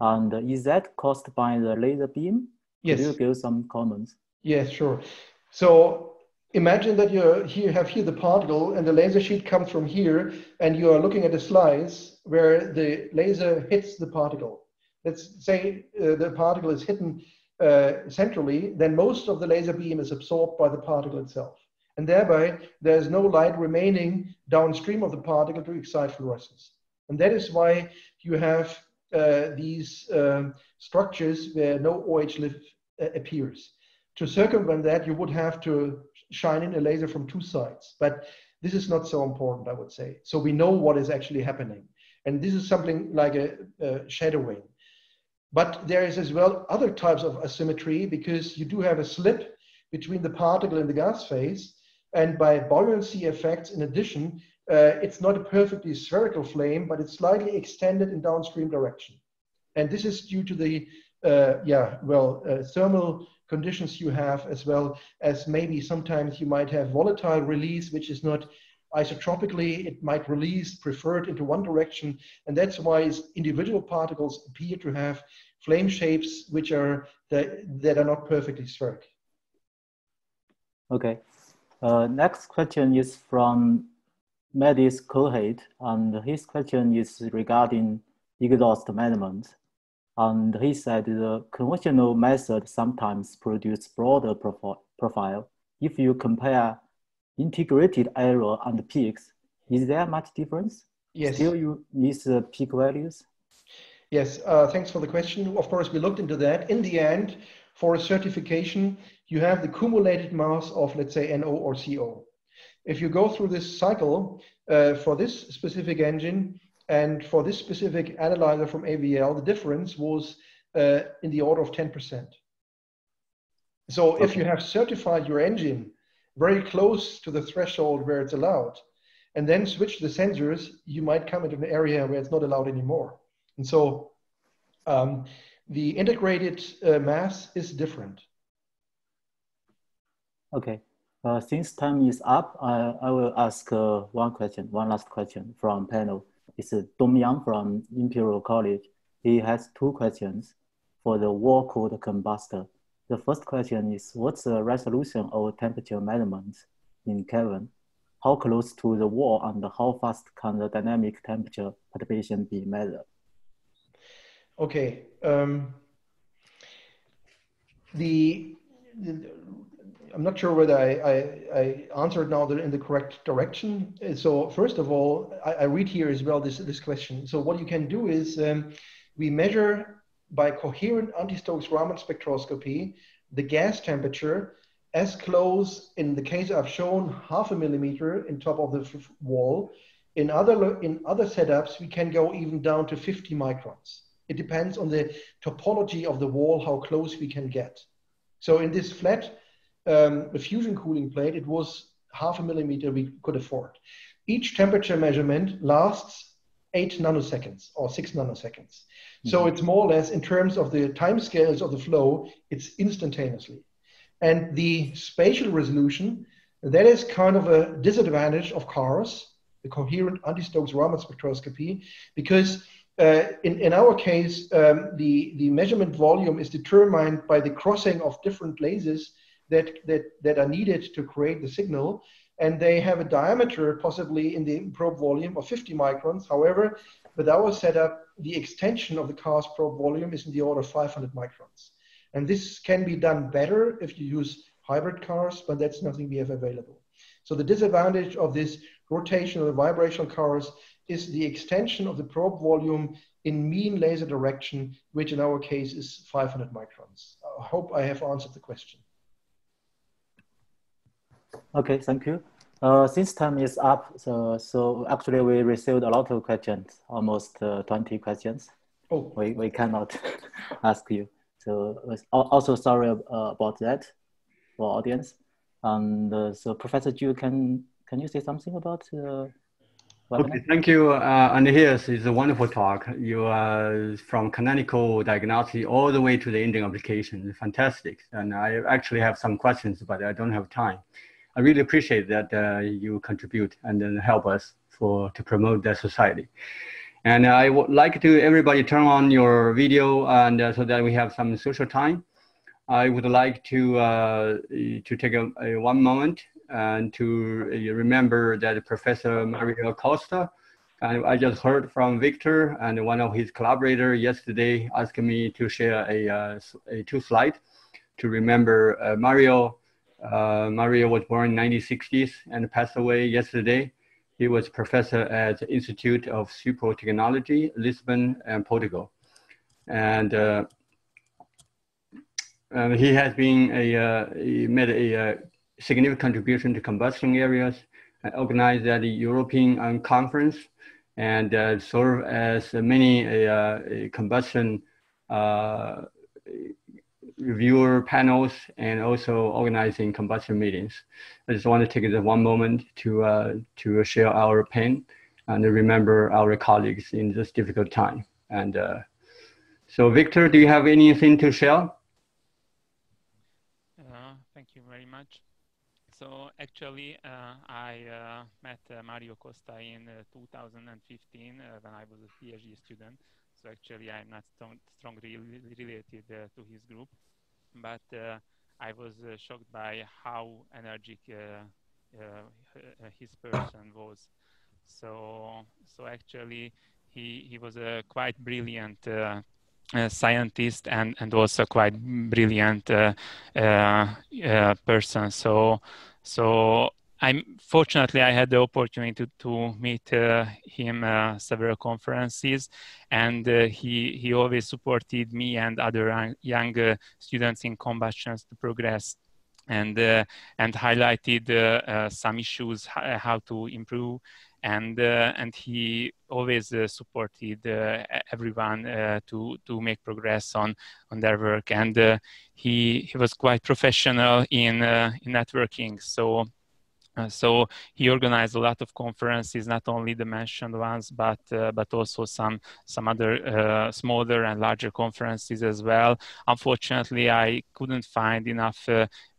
And is that caused by the laser beam? Yes. Could you give some comments? Yes, sure. So imagine that you here have here the particle and the laser sheet comes from here and you are looking at a slice where the laser hits the particle. Let's say uh, the particle is hidden uh, centrally, then most of the laser beam is absorbed by the particle itself. And thereby, there's no light remaining downstream of the particle to excite fluorescence. And that is why you have uh, these um, structures where no OH LIF uh, appears. To circumvent that, you would have to shine in a laser from two sides. But this is not so important, I would say. So we know what is actually happening. And this is something like a, a shadowing. But there is as well other types of asymmetry because you do have a slip between the particle and the gas phase. And by buoyancy effects, in addition, uh, it's not a perfectly spherical flame, but it's slightly extended in downstream direction. And this is due to the, yeah, well, uh, thermal conditions you have, as well as maybe sometimes you might have volatile release, which is not isotropically, it might release preferred into one direction. And that's why individual particles appear to have flame shapes which are that, that are not perfectly spheric. Okay. Uh, next question is from Medis Cohate, and his question is regarding exhaust measurement. And he said the conventional method sometimes produce broader profile. profile. If you compare integrated error and peaks, is there much difference? Yes. Still you miss the peak values? Yes, uh, thanks for the question. Of course, we looked into that. In the end, for a certification, you have the cumulated mass of, let's say, NO or CO. If you go through this cycle uh, for this specific engine and for this specific analyzer from AVL, the difference was uh, in the order of 10%. So okay. if you have certified your engine very close to the threshold where it's allowed, and then switch the sensors, you might come into an area where it's not allowed anymore. And so um, the integrated uh, mass is different. Okay. Uh, since time is up, I, I will ask uh, one question, one last question from panel. It's Dong Yang from Imperial College. He has two questions for the wall-cooled combustor. The first question is, what's the resolution of temperature measurements in Kelvin? How close to the wall and how fast can the dynamic temperature perturbation be measured? Okay. Um, the, the, I'm not sure whether I, I, I answered now in the correct direction. So first of all, I, I, read here as well this, this question. So what you can do is um, we measure by coherent anti-Stokes Raman spectroscopy the gas temperature as close in the case I've shown half a millimeter in top of the wall. In other in other setups, we can go even down to 50 microns. It depends on the topology of the wall, how close we can get. So in this flat um, effusion cooling plate, it was half a millimeter we could afford. Each temperature measurement lasts eight nanoseconds or six nanoseconds. Mm-hmm. So it's more or less in terms of the time scales of the flow, it's instantaneously. And the spatial resolution, that is kind of a disadvantage of CARS, the coherent anti-Stokes Raman spectroscopy, because uh, in, in our case, um, the, the measurement volume is determined by the crossing of different lasers that, that, that are needed to create the signal. and they have a diameter possibly in the probe volume of 50 microns. However, with our setup, the extension of the CARS probe volume is in the order of 500 microns. And this can be done better if you use hybrid CARS, but that's nothing we have available. So the disadvantage of this rotational vibrational CARS is the extension of the probe volume in mean laser direction, which in our case is 500 microns. I hope I have answered the question. Okay, thank you. Uh, since time is up, so, so actually we received a lot of questions, almost uh, 20 questions. Oh. We, we cannot ask you. So also sorry uh, about that for audience. And uh, so Professor Ju, can, can you say something about uh, Okay, thank you, uh, Andreas. It's a wonderful talk. You are from canonical diagnostic all the way to the ending application. Fantastic. And I actually have some questions, but I don't have time. I really appreciate that uh, you contribute and then help us for to promote that society. And I would like to everybody turn on your video and uh, so that we have some social time. I would like to uh, to take a, a, one moment and to uh, remember that Professor Mario Costa. And I just heard from Victor and one of his collaborators yesterday asking me to share a, uh, a two slide to remember uh, Mario. Uh, Mario was born in 1960s and passed away yesterday. He was professor at the Institute of Super Technology, Lisbon and Portugal. And uh, um, he has been a, uh, he made a, significant contribution to combustion areas, and organized at the European conference, and uh, serve as many uh, combustion uh, reviewer panels and also organizing combustion meetings. I just want to take this one moment to, uh, to share our pain and remember our colleagues in this difficult time. And uh, so Victor, do you have anything to share? Thank you very much. So actually, uh, I uh, met uh, Mario Costa in 2015 when I was a PhD student. Actually, I'm not strong, strongly related to his group, but I was shocked by how energetic his person was. So, so actually, he he was a quite brilliant uh, uh, scientist and and also quite brilliant uh, uh, uh person. So so I'm fortunately I had the opportunity to, to meet uh, him uh, several conferences, and uh, he he always supported me and other young students in combustions to progress, and and highlighted some issues how to improve and uh, and he always uh, supported uh, everyone to to make progress on on their work. And he he was quite professional in in networking. So uh, so he organized a lot of conferences, not only the mentioned ones, but uh, but also some some other uh, smaller and larger conferences as well. Unfortunately, I couldn't find enough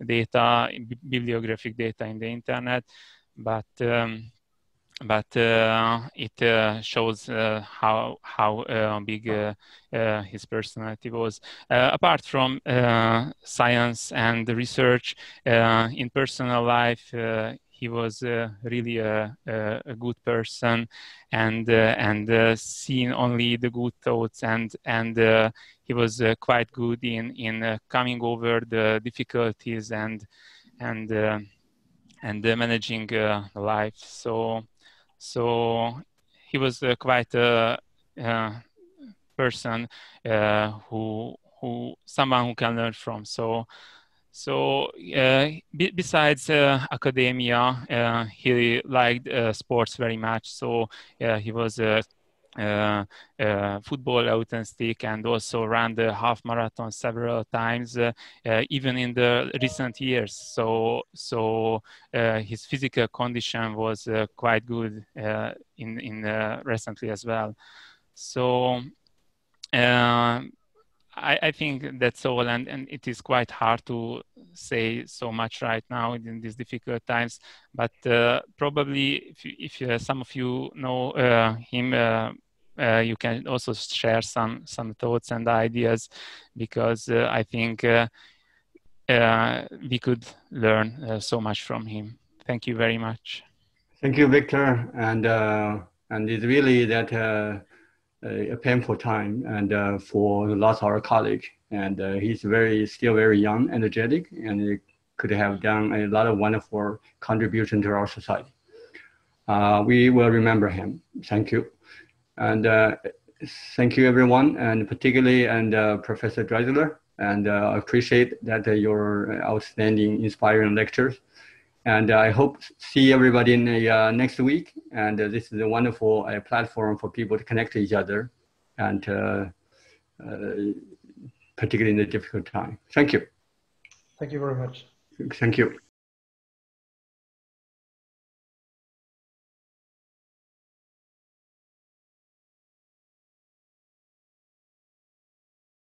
data, bibliographic data in the internet, but. Um, but uh, it uh, shows uh, how how big his personality was. apart from science and research, in personal life, he was uh, really a, a, a, good person and uh, and uh, seen only the good thoughts and and he was quite good in in coming over the difficulties and and and managing life so so he was uh, quite a, a person uh, who who someone who can learn from. So so uh, besides uh, academia, uh, he liked sports very much. So he was uh, uh, football out and stick and also ran the half marathon several times, uh, even in the recent years. So, so his physical condition was quite good in in recently as well. So. I, I, think that's all, and, and it is quite hard to say so much right now in these difficult times. But uh, probably, if, you, if uh, some of you know uh, him uh, you can also share some some thoughts and ideas because uh, I think uh, uh we could learn uh, so much from him. Thank you very much. Thank you, Victor. And uh, and it's really that uh, a painful time and uh, for lots of our colleagues. And uh, he's very still very young, energetic, and he could have done a lot of wonderful contribution to our society. Uh, we will remember him. Thank you. And thank you everyone, and particularly and uh, Professor Dreizler. And uh, I appreciate that uh, your outstanding, inspiring lectures. And I hope to see everybody in the, uh, next week. And uh, this is a wonderful uh, platform for people to connect to each other, and particularly in a difficult time. Thank you. Thank you very much. Thank you.